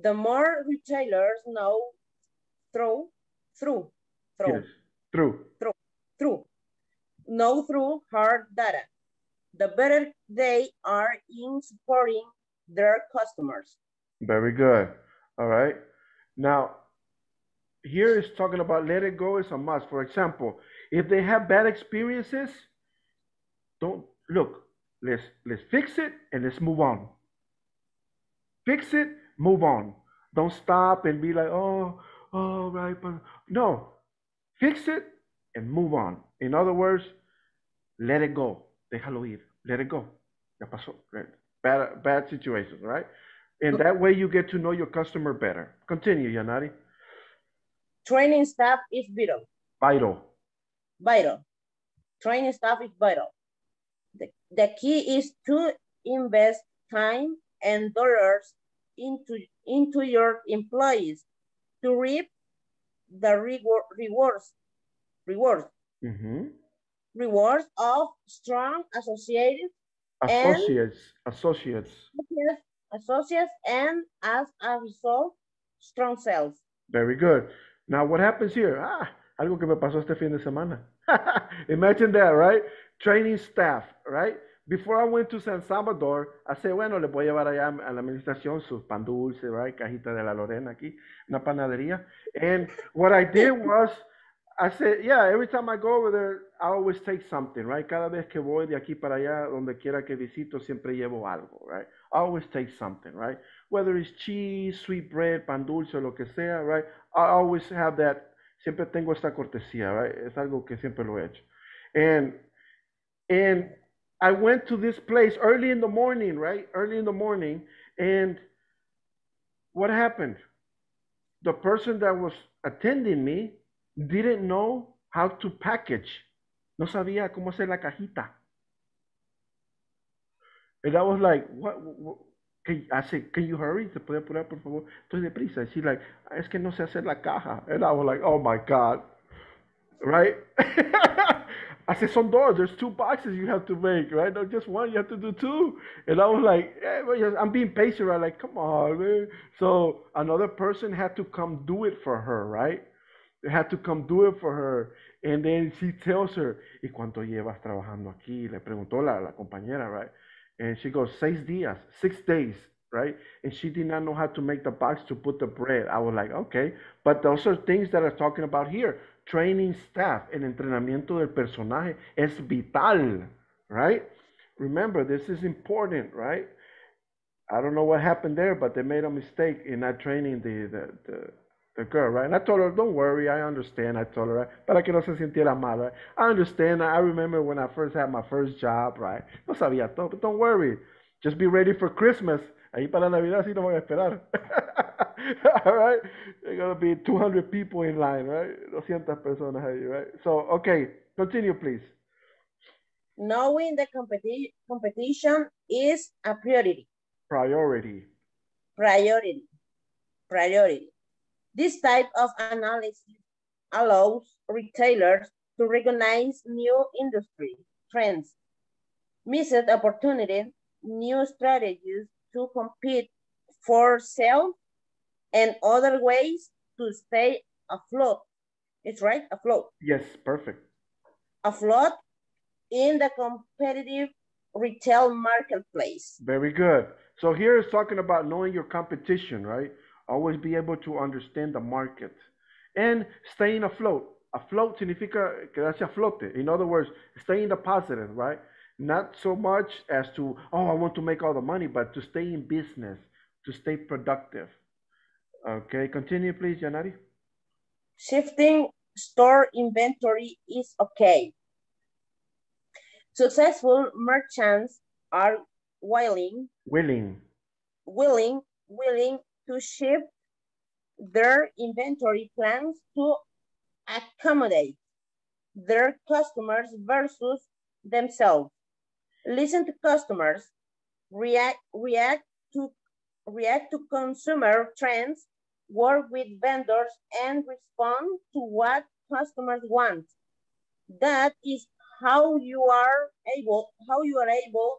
The more retailers know through, through, through, Yes. True. through, through, know through hard data, the better they are in supporting their customers. Very good. All right. Now, here is talking about let it go is a must. For example, if they have bad experiences, don't look. Let's let's fix it and let's move on. Fix it, move on. Don't stop and be like, oh, oh, right, but no. Fix it and move on. In other words, let it go. Déjalo ir. Let it go. Ya pasó. Right? Bad, bad situations, right? And that way you get to know your customer better. Continue, Yanari. Training staff is vital, Vital. Vital. Training staff is vital. The, the key is to invest time and dollars into, into your employees to reap the reward, rewards, rewards, hmm rewards of strong associated and Associates. Associates. associates, associates and as a result, strong sales. Very good. Now, what happens here? Ah, algo que me pasó este fin de semana. [LAUGHS] Imagine that, right? Training staff, right? Before I went to San Salvador, I said, bueno, le voy a llevar allá a la administración sus pan dulce, right? Cajita de la Lorena aquí, una panadería. And what I did was, I said, yeah, every time I go over there, I always take something, right? Cada vez que voy de aquí para allá, donde quiera que visito, siempre llevo algo, right? I always take something, right? Whether it's cheese, sweet bread, pan dulce, lo que sea, right? I always have that, siempre tengo esta cortesía? Es algo que siempre lo he hecho. And, and I went to this place early in the morning, right? Early in the morning, and what happened? The person that was attending me didn't know how to package. No sabía cómo hacer la cajita. And I was like, what I said, can you hurry? ¿Se puede apurar, por favor? Estoy deprisa. She's like, es que no sé hacer la caja. And I was like, oh my God. Right? [LAUGHS] I said, son dos. There's two boxes you have to make, right? Not just one. You have to do two. And I was like, eh, I'm being patient, right? Like, come on, man. So another person had to come do it for her, right? They had to come do it for her. And then she tells her, ¿y cuánto llevas trabajando aquí? Le preguntó la, la compañera, right? And she goes, seis días, six days, right? And she did not know how to make the box to put the bread. I was like, okay. But those are things that I'm talking about here. Training staff, el entrenamiento del personaje es vital, right? Remember, this is important, right? I don't know what happened there, but they made a mistake in not training the, the, the, the girl, right? And I told her, don't worry, I understand. I told her, right? para que no se sintiera mal, right? I understand. I remember when I first had my first job, right? No sabía todo, but don't worry. Just be ready for Christmas. Ahí para Navidad sí no van a esperar. [LAUGHS] All right? There are going to be 200 people in line, right? 200 personas ahí, right? So, okay, continue, please. Knowing the competi competition is a priority. Priority. Priority. Priority. This type of analysis allows retailers to recognize new industry trends, missed opportunities, new strategies to compete for sale, and other ways to stay afloat. It's right, afloat. Yes, perfect. Afloat in the competitive retail marketplace. Very good. So here is talking about knowing your competition, right? Always be able to understand the market and staying afloat. Afloat significa quedarse a flote. In other words, stay in the positive, right? Not so much as to, oh, I want to make all the money, but to stay in business, to stay productive. Okay, continue, please, Janari. Shifting store inventory is okay. Successful merchants are willing, Willing. willing, willing to shift their inventory plans to accommodate their customers versus themselves. Listen to customers, react, react to react to consumer trends, work with vendors and respond to what customers want. That is how you are able, how you are able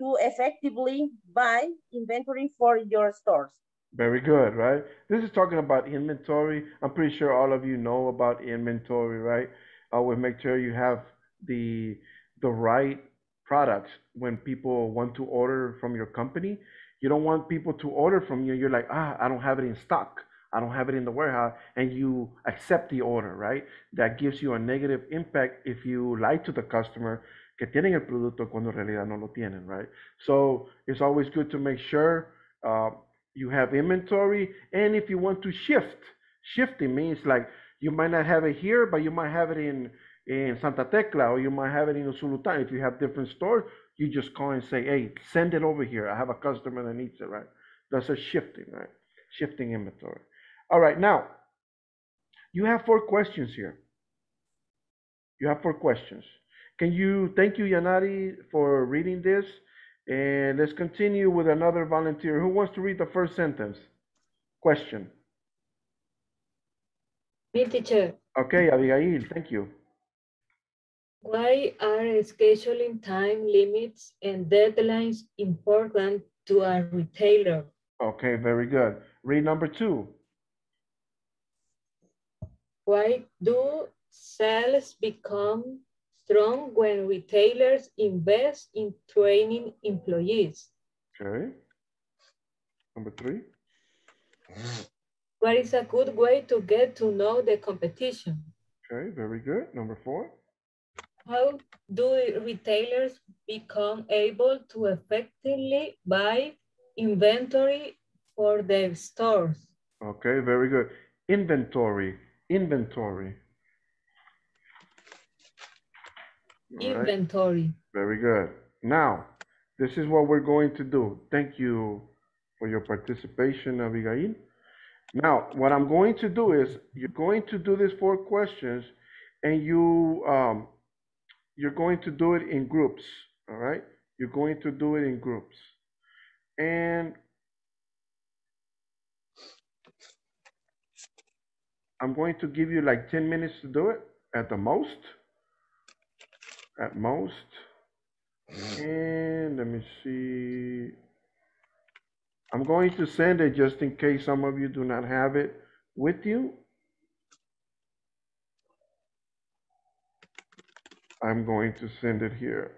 to effectively buy inventory for your stores. Very good, right? This is talking about inventory. I'm pretty sure all of you know about inventory, right? Always make sure you have the the right products when people want to order from your company. You don't want people to order from you. You're like, ah, I don't have it in stock. I don't have it in the warehouse, and you accept the order, right? That gives you a negative impact if you lie to the customer que tienen el producto cuando en realidad no lo tienen, right? So it's always good to make sure uh, you have inventory, and if you want to shift, shifting means like you might not have it here, but you might have it in in Santa Tecla, or you might have it in Usulután. If you have different stores, you just call and say, hey, send it over here. I have a customer that needs it, right? That's a shifting, right? Shifting inventory. All right, now, you have four questions here. You have four questions. Can you, thank you, Yanari, for reading this. And let's continue with another volunteer. Who wants to read the first sentence? Question. Me, teacher. Okay, Abigail, thank you. Why are scheduling time limits and deadlines important to a retailer? Okay, very good. Read number two. Why do sales become strong when retailers invest in training employees? Okay. Number three. What is a good way to get to know the competition? Okay, very good. Number four. How do retailers become able to effectively buy inventory for their stores? Okay, very good. Inventory, inventory. All right, Inventory. Very good. Now, this is what we're going to do. Thank you for your participation, Abigail. Now, what I'm going to do is you're going to do these four questions and you um, you're going to do it in groups. All right. You're going to do it in groups. And I'm going to give you like 10 minutes to do it at the most. At most. Mm-hmm. And let me see. I'm going to send it just in case some of you do not have it with you. I'm going to send it here.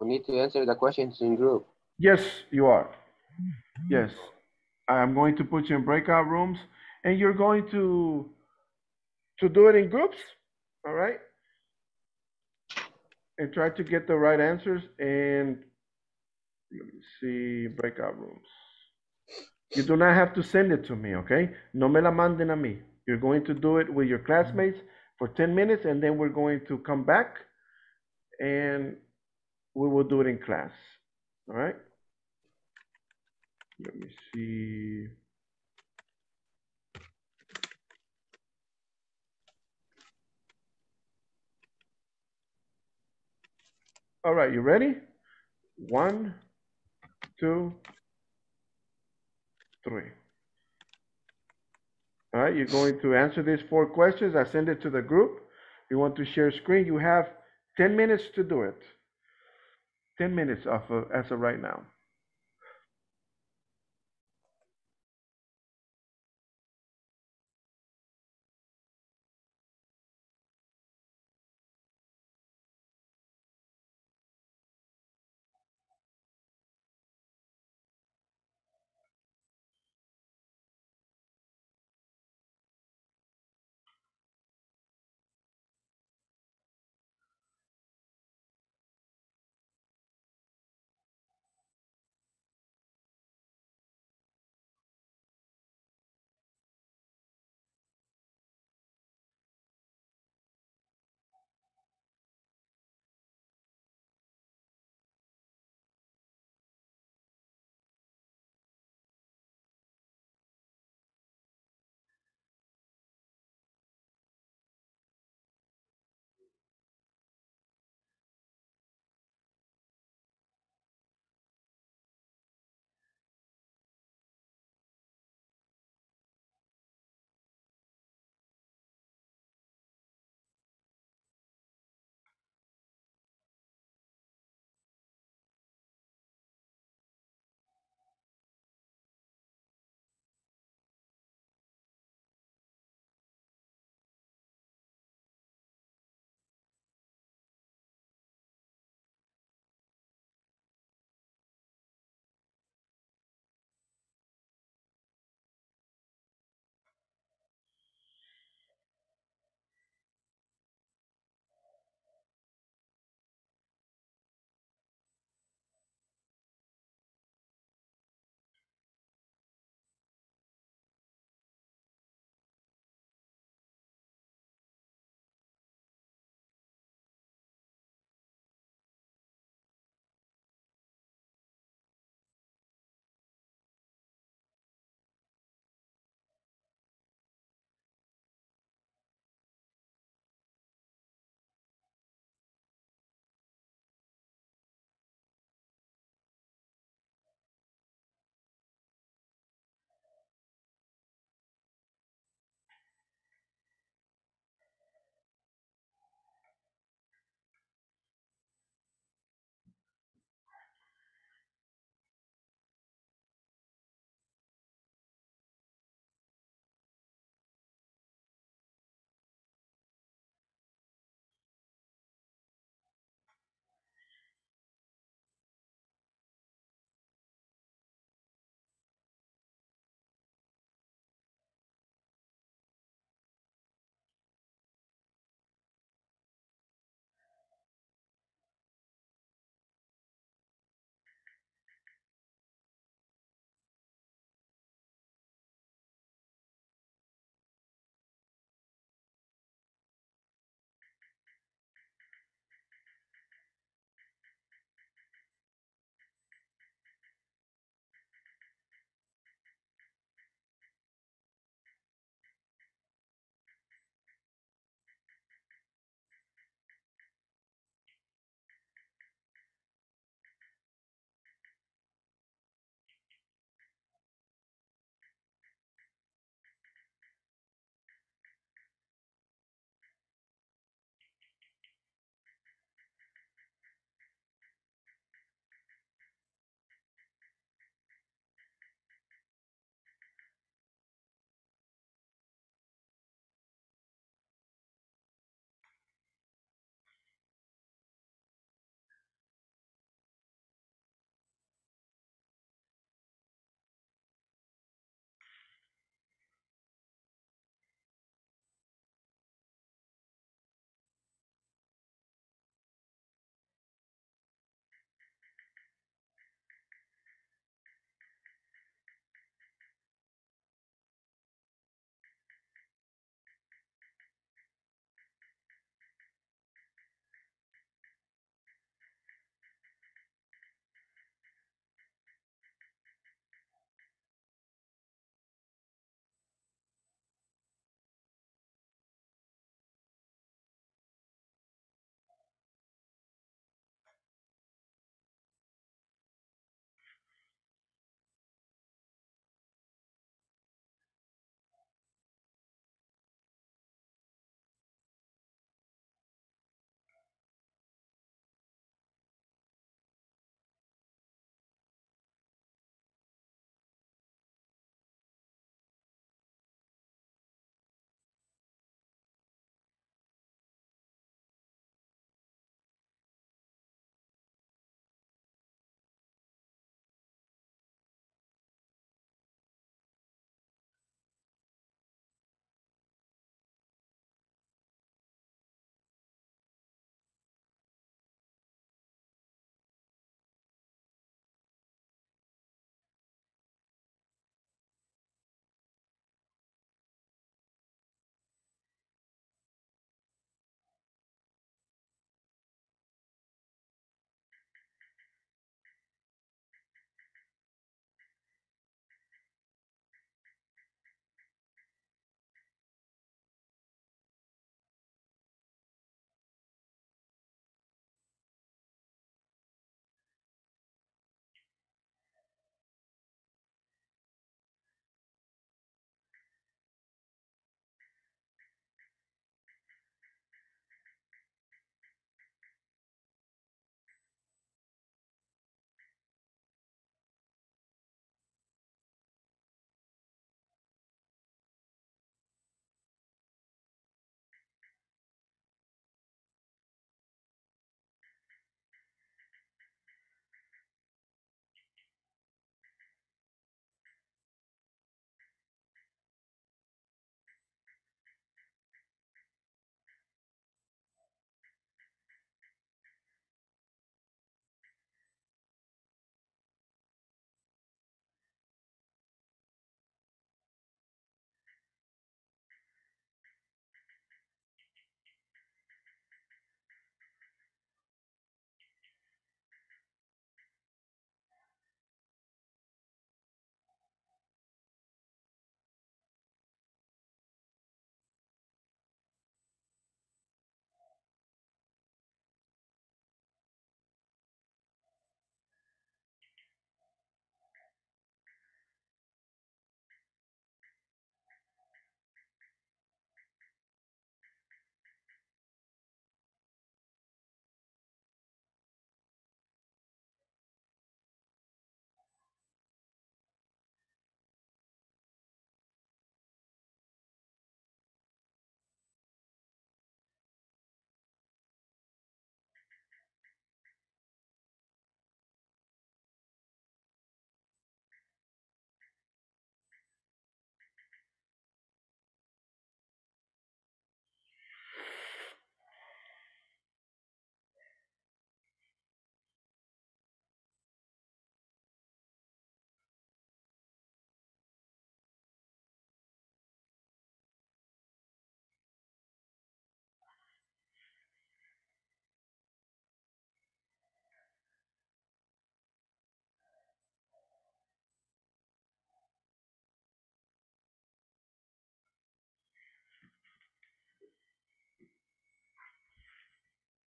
We need to answer the questions in group. Yes, you are. Mm-hmm. Yes. I'm going to put you in breakout rooms and you're going to to do it in groups, all right? And try to get the right answers and let me see breakout rooms. You do not have to send it to me, okay? No me la manden a mí. You're going to do it with your classmates for 10 minutes and then we're going to come back and we will do it in class. All right. Let me see. All right, you ready? One, two, three. All right, you're going to answer these four questions. I send it to the group. You want to share screen, you have 10 minutes to do it. 10 minutes of, as of right now.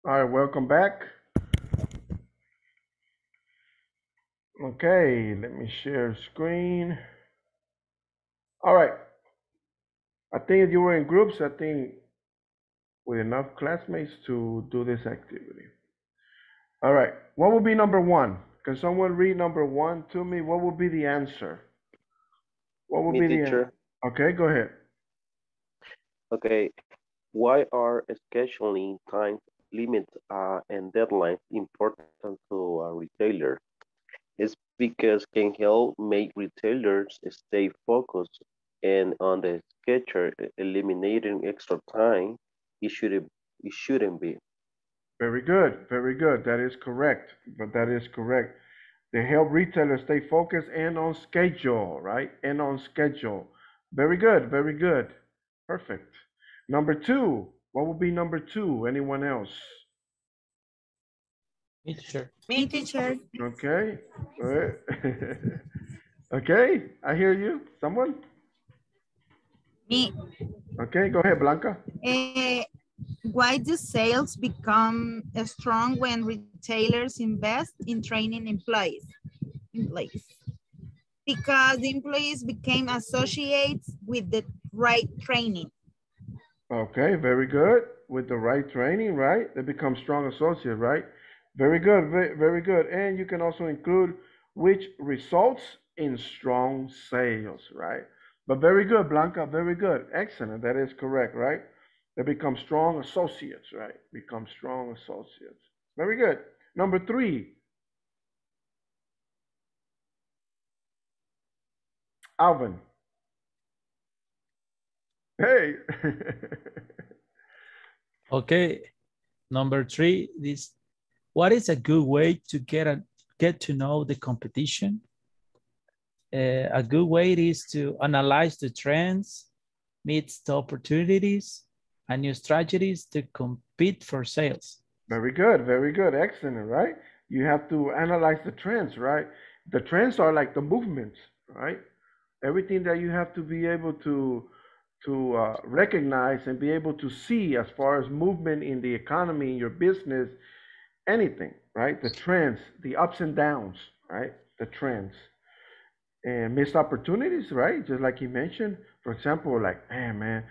All right, welcome back. Okay, let me share screen. All right. I think if you were in groups, I think with enough classmates to do this activity. All right, what would be number one? Can someone read number one to me? What would be the answer? What would Me, be the teacher. answer? Okay, go ahead. Okay, why are scheduling time limits uh, and deadlines important to a retailer? It's because can help make retailers stay focused and on the schedule, eliminating extra time. It shouldn't, it shouldn't be. Very good, very good. That is correct. But that is correct. They help retailers stay focused and on schedule, right? And on schedule. Very good, very good. Perfect. Number two, what would be number two? Anyone else? Me, teacher. Me, teacher. Okay. All right. [LAUGHS] okay, I hear you. Someone? Me. Okay, go ahead, Blanca. Eh, why do sales become uh, strong when retailers invest in training employees? Employees. Because the employees became associates with the right training. Okay, very good. With the right training, right? They become strong associates, right? Very good, very, good. And you can also include which results in strong sales, right? But very good, Blanca, very good. Excellent. That is correct, right? They become strong associates, right? Become strong associates. Very good. Number three. Alvin. Hey. [LAUGHS] Okay, number three, this, what is a good way to get a, get to know the competition? Uh, a good way is to analyze the trends, meet the opportunities, and new strategies to compete for sales. Very good, very good, excellent, right? You have to analyze the trends, right? The trends are like the movements, right? Everything that you have to be able to to uh, recognize and be able to see as far as movement in the economy, in your business, anything, right? The trends, the ups and downs, right? The trends and missed opportunities, right? Just like you mentioned, for example, like, man, man,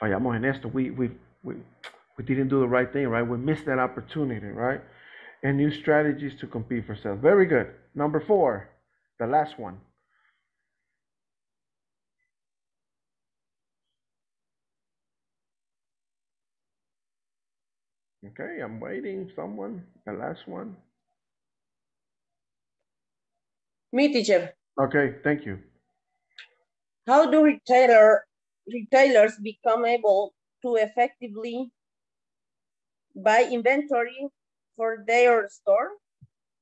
fallamos en esto. We, we, we, we didn't do the right thing, right? We missed that opportunity, right? And new strategies to compete for sales. Very good. Number four, the last one. Okay, I'm waiting. Someone, the last one. Me, teacher. Okay, thank you. How do retailer retailers become able to effectively buy inventory for their store?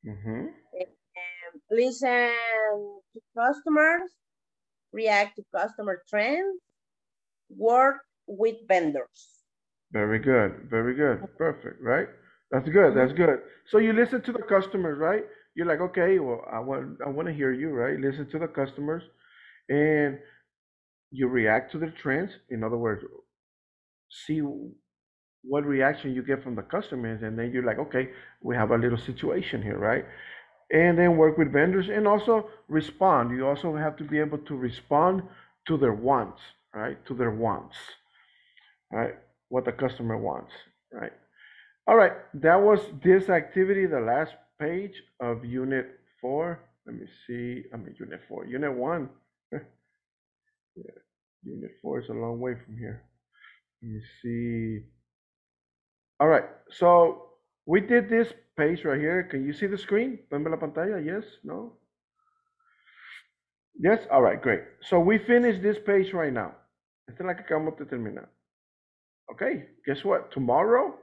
Mm-hmm. And listen to customers, react to customer trends, work with vendors. Very good. Very good. Perfect. Right. That's good. Mm-hmm. That's good. So you listen to the customers, right? You're like, okay, well, I want, I want to hear you, right? Listen to the customers, and you react to the trends. In other words, see what reaction you get from the customers, and then you're like, okay, we have a little situation here, right? And then work with vendors and also respond. You also have to be able to respond to their wants, right? To their wants, right? What the customer wants, right? All right, that was this activity, the last page of unit four. Let me see, I mean, unit four, unit one. [LAUGHS] yeah, unit four is a long way from here. Let me see. All right, so we did this page right here. Can you see the screen? ¿Ven la pantalla? Yes? No? Yes? All right, great. So we finished this page right now. Esta es la que acabamos de terminar. Okay, guess what? Tomorrow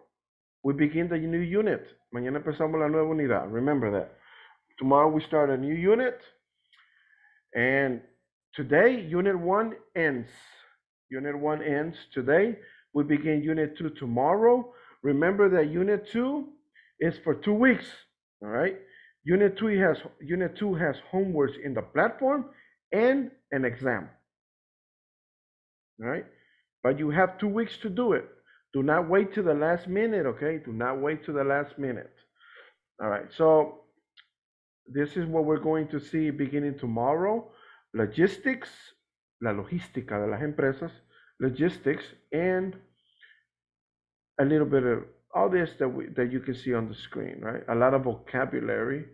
we begin the new unit. Mañana empezamos la nueva unidad. Remember that. Tomorrow we start a new unit. And today, unit one ends. Unit one ends today. We begin unit two tomorrow. Remember that unit two is for two weeks. All right. Unit two has unit two has homeworks in the platform and an exam. All right. But you have two weeks to do it. Do not wait to the last minute, okay? Do not wait to the last minute. All right, so this is what we're going to see beginning tomorrow. Logistics, la logística de las empresas, logistics, and a little bit of all this that we, that you can see on the screen, right? A lot of vocabulary.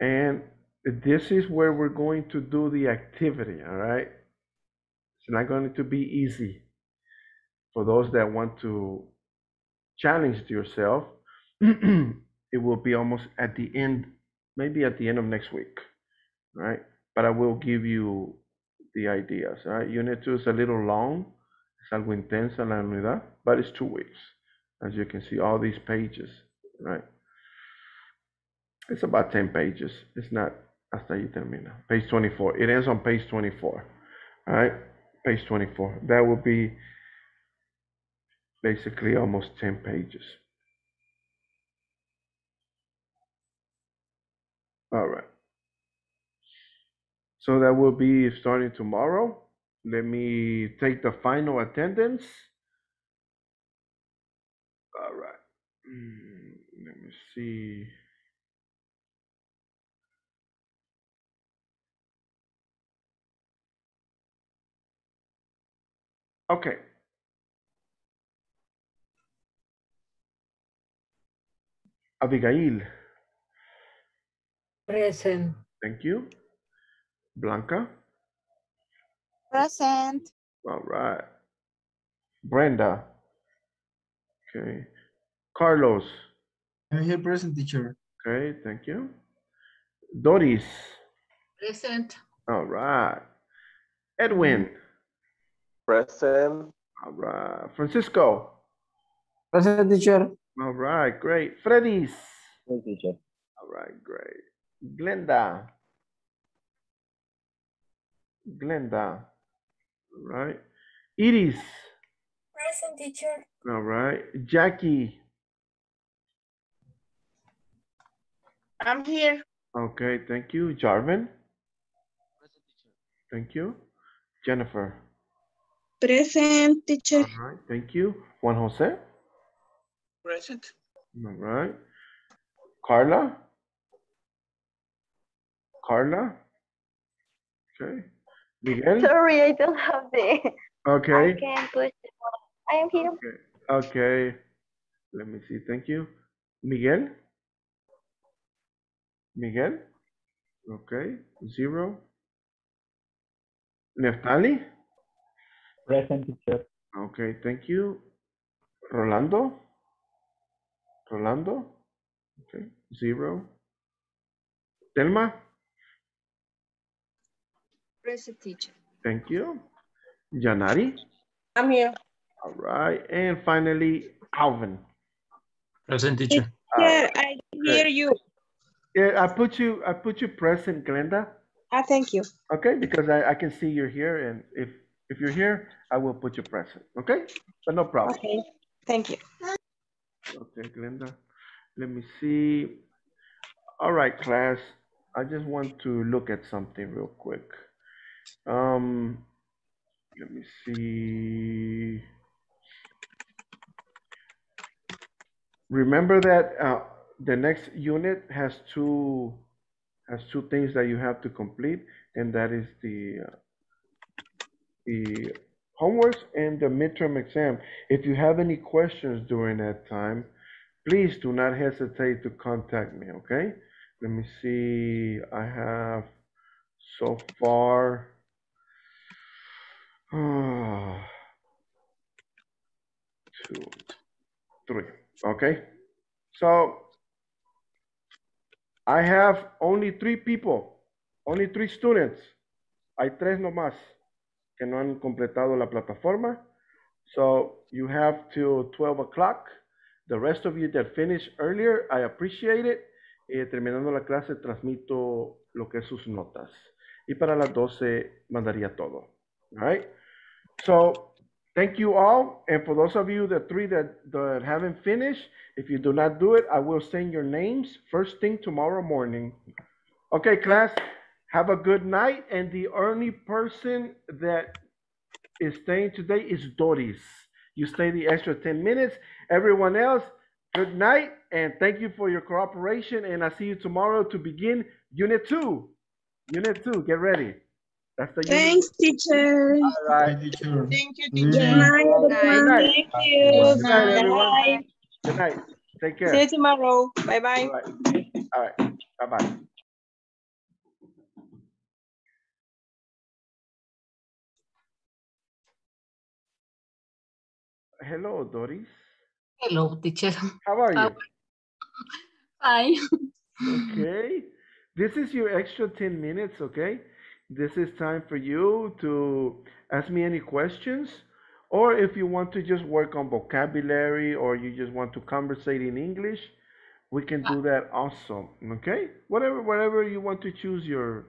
And this is where we're going to do the activity, all right? It's not going to be easy for those that want to challenge yourself. [CLEARS THROAT] it will be almost at the end, maybe at the end of next week, right? But I will give you the ideas, right? Unit two is a little long, es algo intensa la unidad, but it's two weeks. As you can see, all these pages, right? It's about 10 pages. It's not hasta ahí termina. Page 24. It ends on page 24. All right, page 24. That will be basically almost 10 pages. All right. So that will be starting tomorrow. Let me take the final attendance. All right. Mm, Let me see. Okay. Abigail, Present. thank you. Blanca, Present. all right. Brenda, okay. Carlos, I'm here present, teacher. okay, thank you. Doris, Present. all right. Edwin, mm-hmm. Present. all right. Francisco, Present teacher. all right, great. Freddy's, Present teacher. all right, great. Glenda, Glenda, all right. Iris, Present teacher. all right. Jackie, I'm here. okay, thank you. Jarvin, Present teacher. thank you. Jennifer, Present teacher. all right, thank you. Juan Jose, Present. all right. Carla, Carla, okay. Miguel, Sorry, I don't have the. okay. I can push the button. I am here. Okay, let me see. Thank you. Miguel? Miguel? Okay, zero. Neftali? Present teacher. Okay, thank you. Rolando? Rolando? Okay, zero. Telma? Present teacher. Thank you. Janari? I'm here. All right, and finally, Alvin. Present teacher. Yeah, I hear you. Yeah, I put you, I put you present, Glenda. Ah, thank you. Okay, because I, I can see you're here, and if if you're here, I will put you present. Okay, but no problem. Okay, thank you. Okay, Glenda. Let me see. All right, class. I just want to look at something real quick. Um, let me see. Remember that uh, the next unit has two has two things that you have to complete, and that is the uh, the homeworks and the midterm exam. If you have any questions during that time, please do not hesitate to contact me, okay? Let me see. I have so far. Uh, two, three. Okay. So I have only three people, only three students. Hay tres nomás que no han completado la plataforma. So you have till 12 o'clock. The rest of you that finished earlier, I appreciate it. Eh, terminando la clase, transmito lo que es sus notas. Y para las 12 mandaría todo. All right? So thank you all. And for those of you, the three that, that haven't finished, if you do not do it, I will send your names first thing tomorrow morning. Okay, class, have a good night. And the only person that is staying today is Doris. You stay the extra 10 minutes. Everyone else, good night and thank you for your cooperation. And I'll see you tomorrow to begin Unit 2. Unit 2, get ready. That's the Thanks, teacher. All right. Teacher. Thank you, teacher. Good night, Good night. Thank you. Good night, everyone. Bye. Good night. Take care. See you tomorrow. Bye bye. All right. All right. Bye Hello, Doris. Hello, teacher. How are you? [LAUGHS] Fine. Okay. This is your extra 10 minutes, okay? This is time for you to ask me any questions, or if you want to just work on vocabulary or you just want to conversate in English, we can do that also, okay? Whatever whatever you want to choose your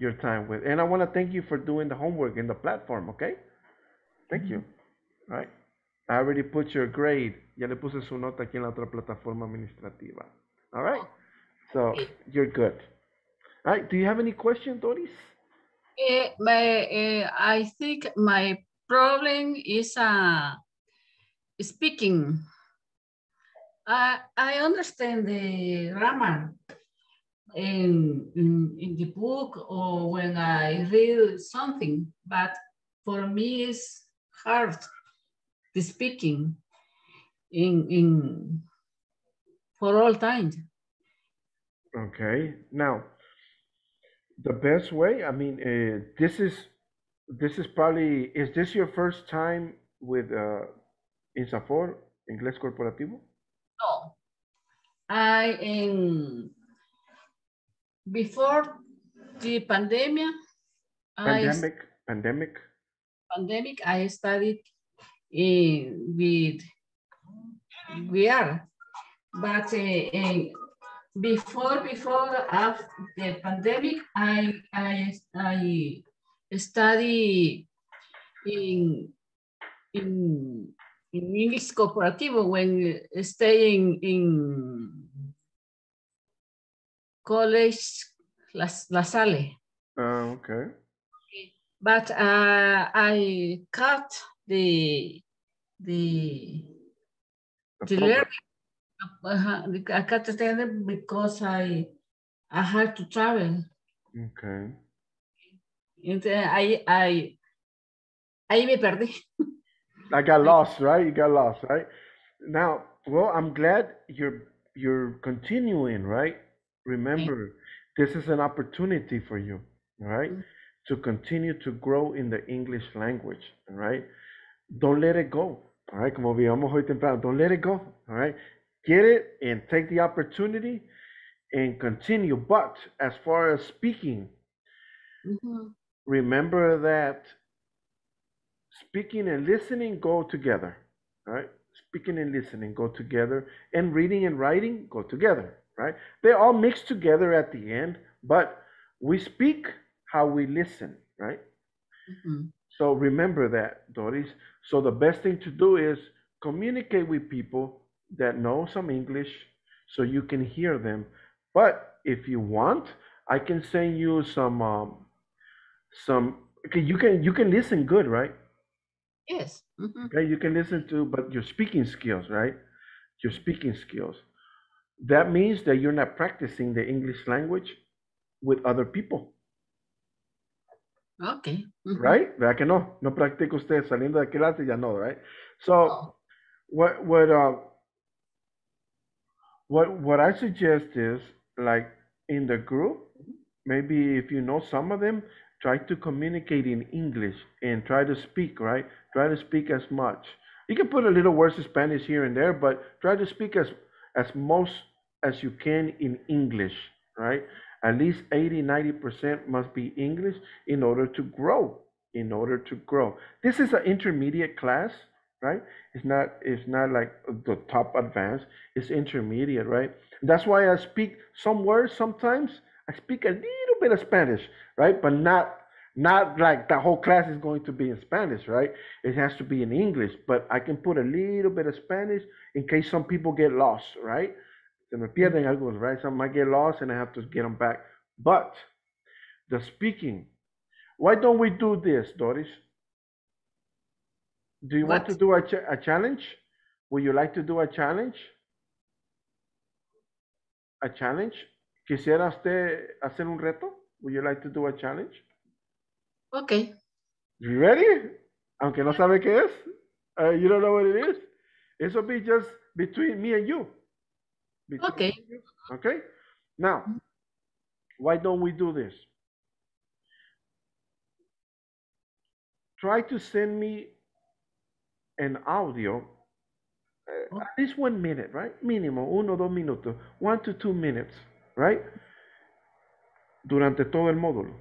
your time with. And I want to thank you for doing the homework in the platform, okay? Thank you. Mm-hmm. All right. I already put your grade. Ya le puse su nota aquí en la otra plataforma administrativa. All right. So you're good. All right. Do you have any questions, Doris? Eh, my, eh, I think my problem is uh, speaking. I, I understand the grammar in, in, in the book or when I read something, but for me it's hard the speaking in, in for all time. Okay. Now, the best way, I mean, uh, this is this is probably is this your first time with uh INSAFORP, Inglés Corporativo? No, I in before the pandemic, I Pandemic, pandemic. pandemic I studied in with VR, but uh, uh, before before after the pandemic I I I study in in in English Corporativo when staying in college La, La Salle. Uh, okay. But uh, I cut the the the learning. Uh, I cut the learning because I I had to travel. Okay. And I I me perdí. I got lost, right? You got lost, right? Now, well, I'm glad you're you're continuing, right? Remember, this is an opportunity for you, right? To continue to grow in the English language, right? Don't let it go, all right? Como veíamos hoy temprano, don't let it go, all right? Get it and take the opportunity and continue. But as far as speaking, mm-hmm. remember that speaking and listening go together. All right. Speaking and listening go together, and reading and writing go together. Right. They all mix together at the end, but we speak how we listen. Right. Mm-hmm. So remember that, Doris. So the best thing to do is communicate with people that know some English so you can hear them. But if you want, I can send you some um, some okay, you can you can listen good, right? Yes. mhm. Okay, you can listen to, but your speaking skills, right? Your speaking skills. That means that you're not practicing the English language with other people, Okay. mhm. right? ¿Verdad que no? No practica usted saliendo de clase, ya no, right? So, what what uh, what what I suggest is like in the group, maybe if you know some of them, try to communicate in English and try to speak, right? Try to speak as much. You can put a little words of Spanish here and there, but try to speak as as most as you can in English, right? At least 80, 90% must be English in order to grow, in order to grow. This is an intermediate class, right? It's not it's not like the top advanced, it's intermediate, right? That's why I speak some words sometimes. I speak a little bit of Spanish, right? But not not like the whole class is going to be in Spanish, right? It has to be in English, but I can put a little bit of Spanish in case some people get lost, right? Se me pierden algunos, right? Some might get lost and I have to get them back. But the speaking, why don't we do this, Doris? Do you want to do a, ch- a challenge? Would you like to do a challenge? A challenge? ¿Quisiera usted hacer un reto? Would you like to do a challenge? Okay. You ready? Aunque no sabe qué es. Uh, you don't know what it is. This will be just between me and you. Okay. Okay. Now, why don't we do this? Try to send me an audio, uh, at least one minute, right? Mínimo, uno, dos minutos, one to two minutes, right? Durante todo el módulo.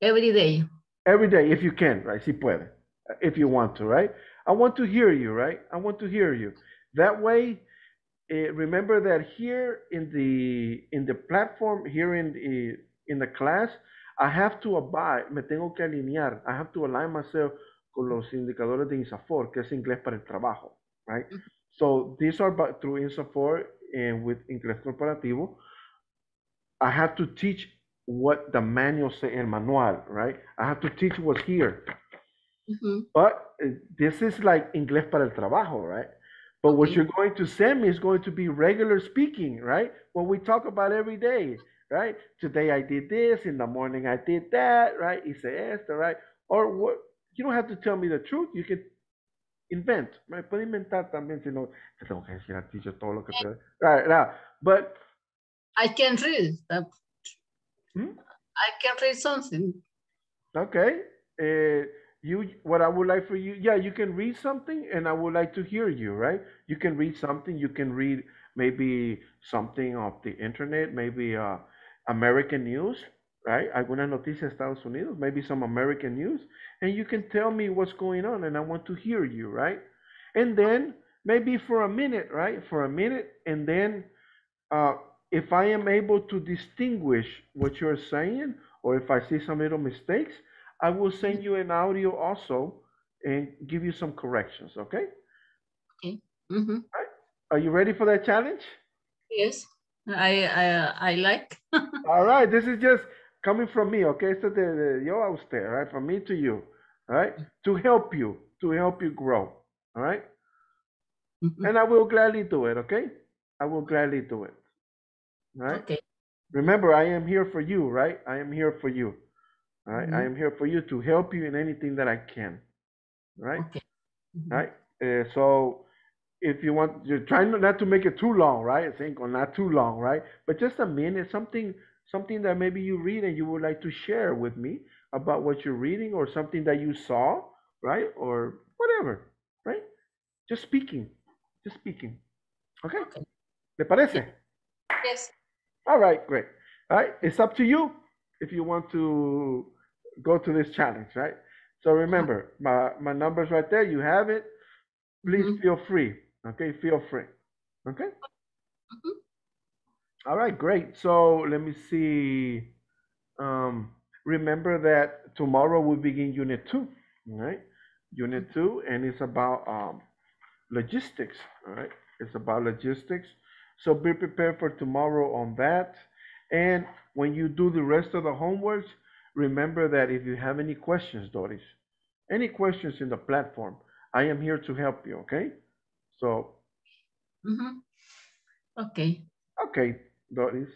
Every day. Every day, if you can, right? Si puede, if you want to, right? I want to hear you, right? I want to hear you. That way, eh, remember that here in the in the platform, here in the in the class, I have to abide, me tengo que alinear. I have to align myself con los indicadores de INSAFORP, que es inglés para el trabajo, right? So these are by, through INSAFORP and with inglés corporativo. I have to teach what the manual say, el manual, right? I have to teach what's here. But uh, this is like inglés para el trabajo, right? But what you're going to send me is going to be regular speaking, right? What we talk about every day, right? Today I did this, in the morning I did that, right? Hice esto, right? Or what? You don't have to tell me the truth. You can invent, right? Puede inventar también, si no, te tengo que decir al teacher todo lo que te... Right, now, but I can read. Hmm? I can read something. Okay. Uh, you, what I would like for you, yeah, you can read something, and I would like to hear you, right? You can read something. You can read maybe something off the internet, maybe uh, American news, right? Alguna noticia Estados Unidos, maybe some American news, and you can tell me what's going on, and I want to hear you, right? And then maybe for a minute, right? For a minute, and then uh, if I am able to distinguish what you're saying, or if I see some little mistakes, I will send you an audio also and give you some corrections, okay? Okay. Mhm. Are you ready for that challenge? Yes. I, I, I like. [LAUGHS] All right, this is just coming from me, okay? Esto the de yo a usted, all right? From me to you, all right? To help you, to help you grow, all right? And I will gladly do it, okay? I will gladly do it, all right? Okay. Remember, I am here for you, right? I am here for you, all right? I Mhm. am here for you to help you in anything that I can, right? Right? Uh, so if you want, you're trying not to make it too long, right? Think or not too long, right? But just a minute, something, something that maybe you read and you would like to share with me about what you're reading or something that you saw, right? Or whatever, right? Just speaking, just speaking. Okay? ¿Le parece? Yes. All right, great. All right, it's up to you if you want to go to this challenge, right? So remember, [LAUGHS] my, my number's right there. You have it. Please feel free. Okay, feel free. Okay? All right, great. So let me see. Um, remember that tomorrow we begin unit two, right? Unit two, and it's about um, logistics, all right? It's about logistics. So be prepared for tomorrow on that. And when you do the rest of the homeworks, remember that if you have any questions, Doris, any questions in the platform, I am here to help you, okay? So, Mhm. Okay. okay, Doris.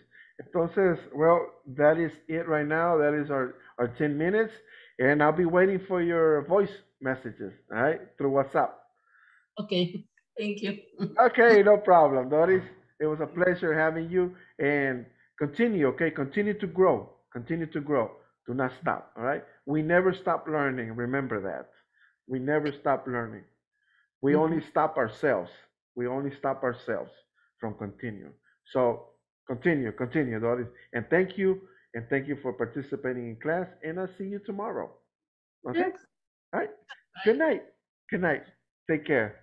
Entonces, well, that is it right now. That is our, our 10 minutes. And I'll be waiting for your voice messages, all right, through WhatsApp. Okay. Thank you. Okay, no [LAUGHS] problem, Doris. It was a pleasure having you and continue, okay? Continue to grow. Continue to grow. Do not stop, all right? We never stop learning. Remember that. We never stop learning. We mm-hmm. only stop ourselves. We only stop ourselves from continuing. So continue, continue, Doris. And thank you. And thank you for participating in class. And I'll see you tomorrow. Okay? All right. Good night. Good night. Take care.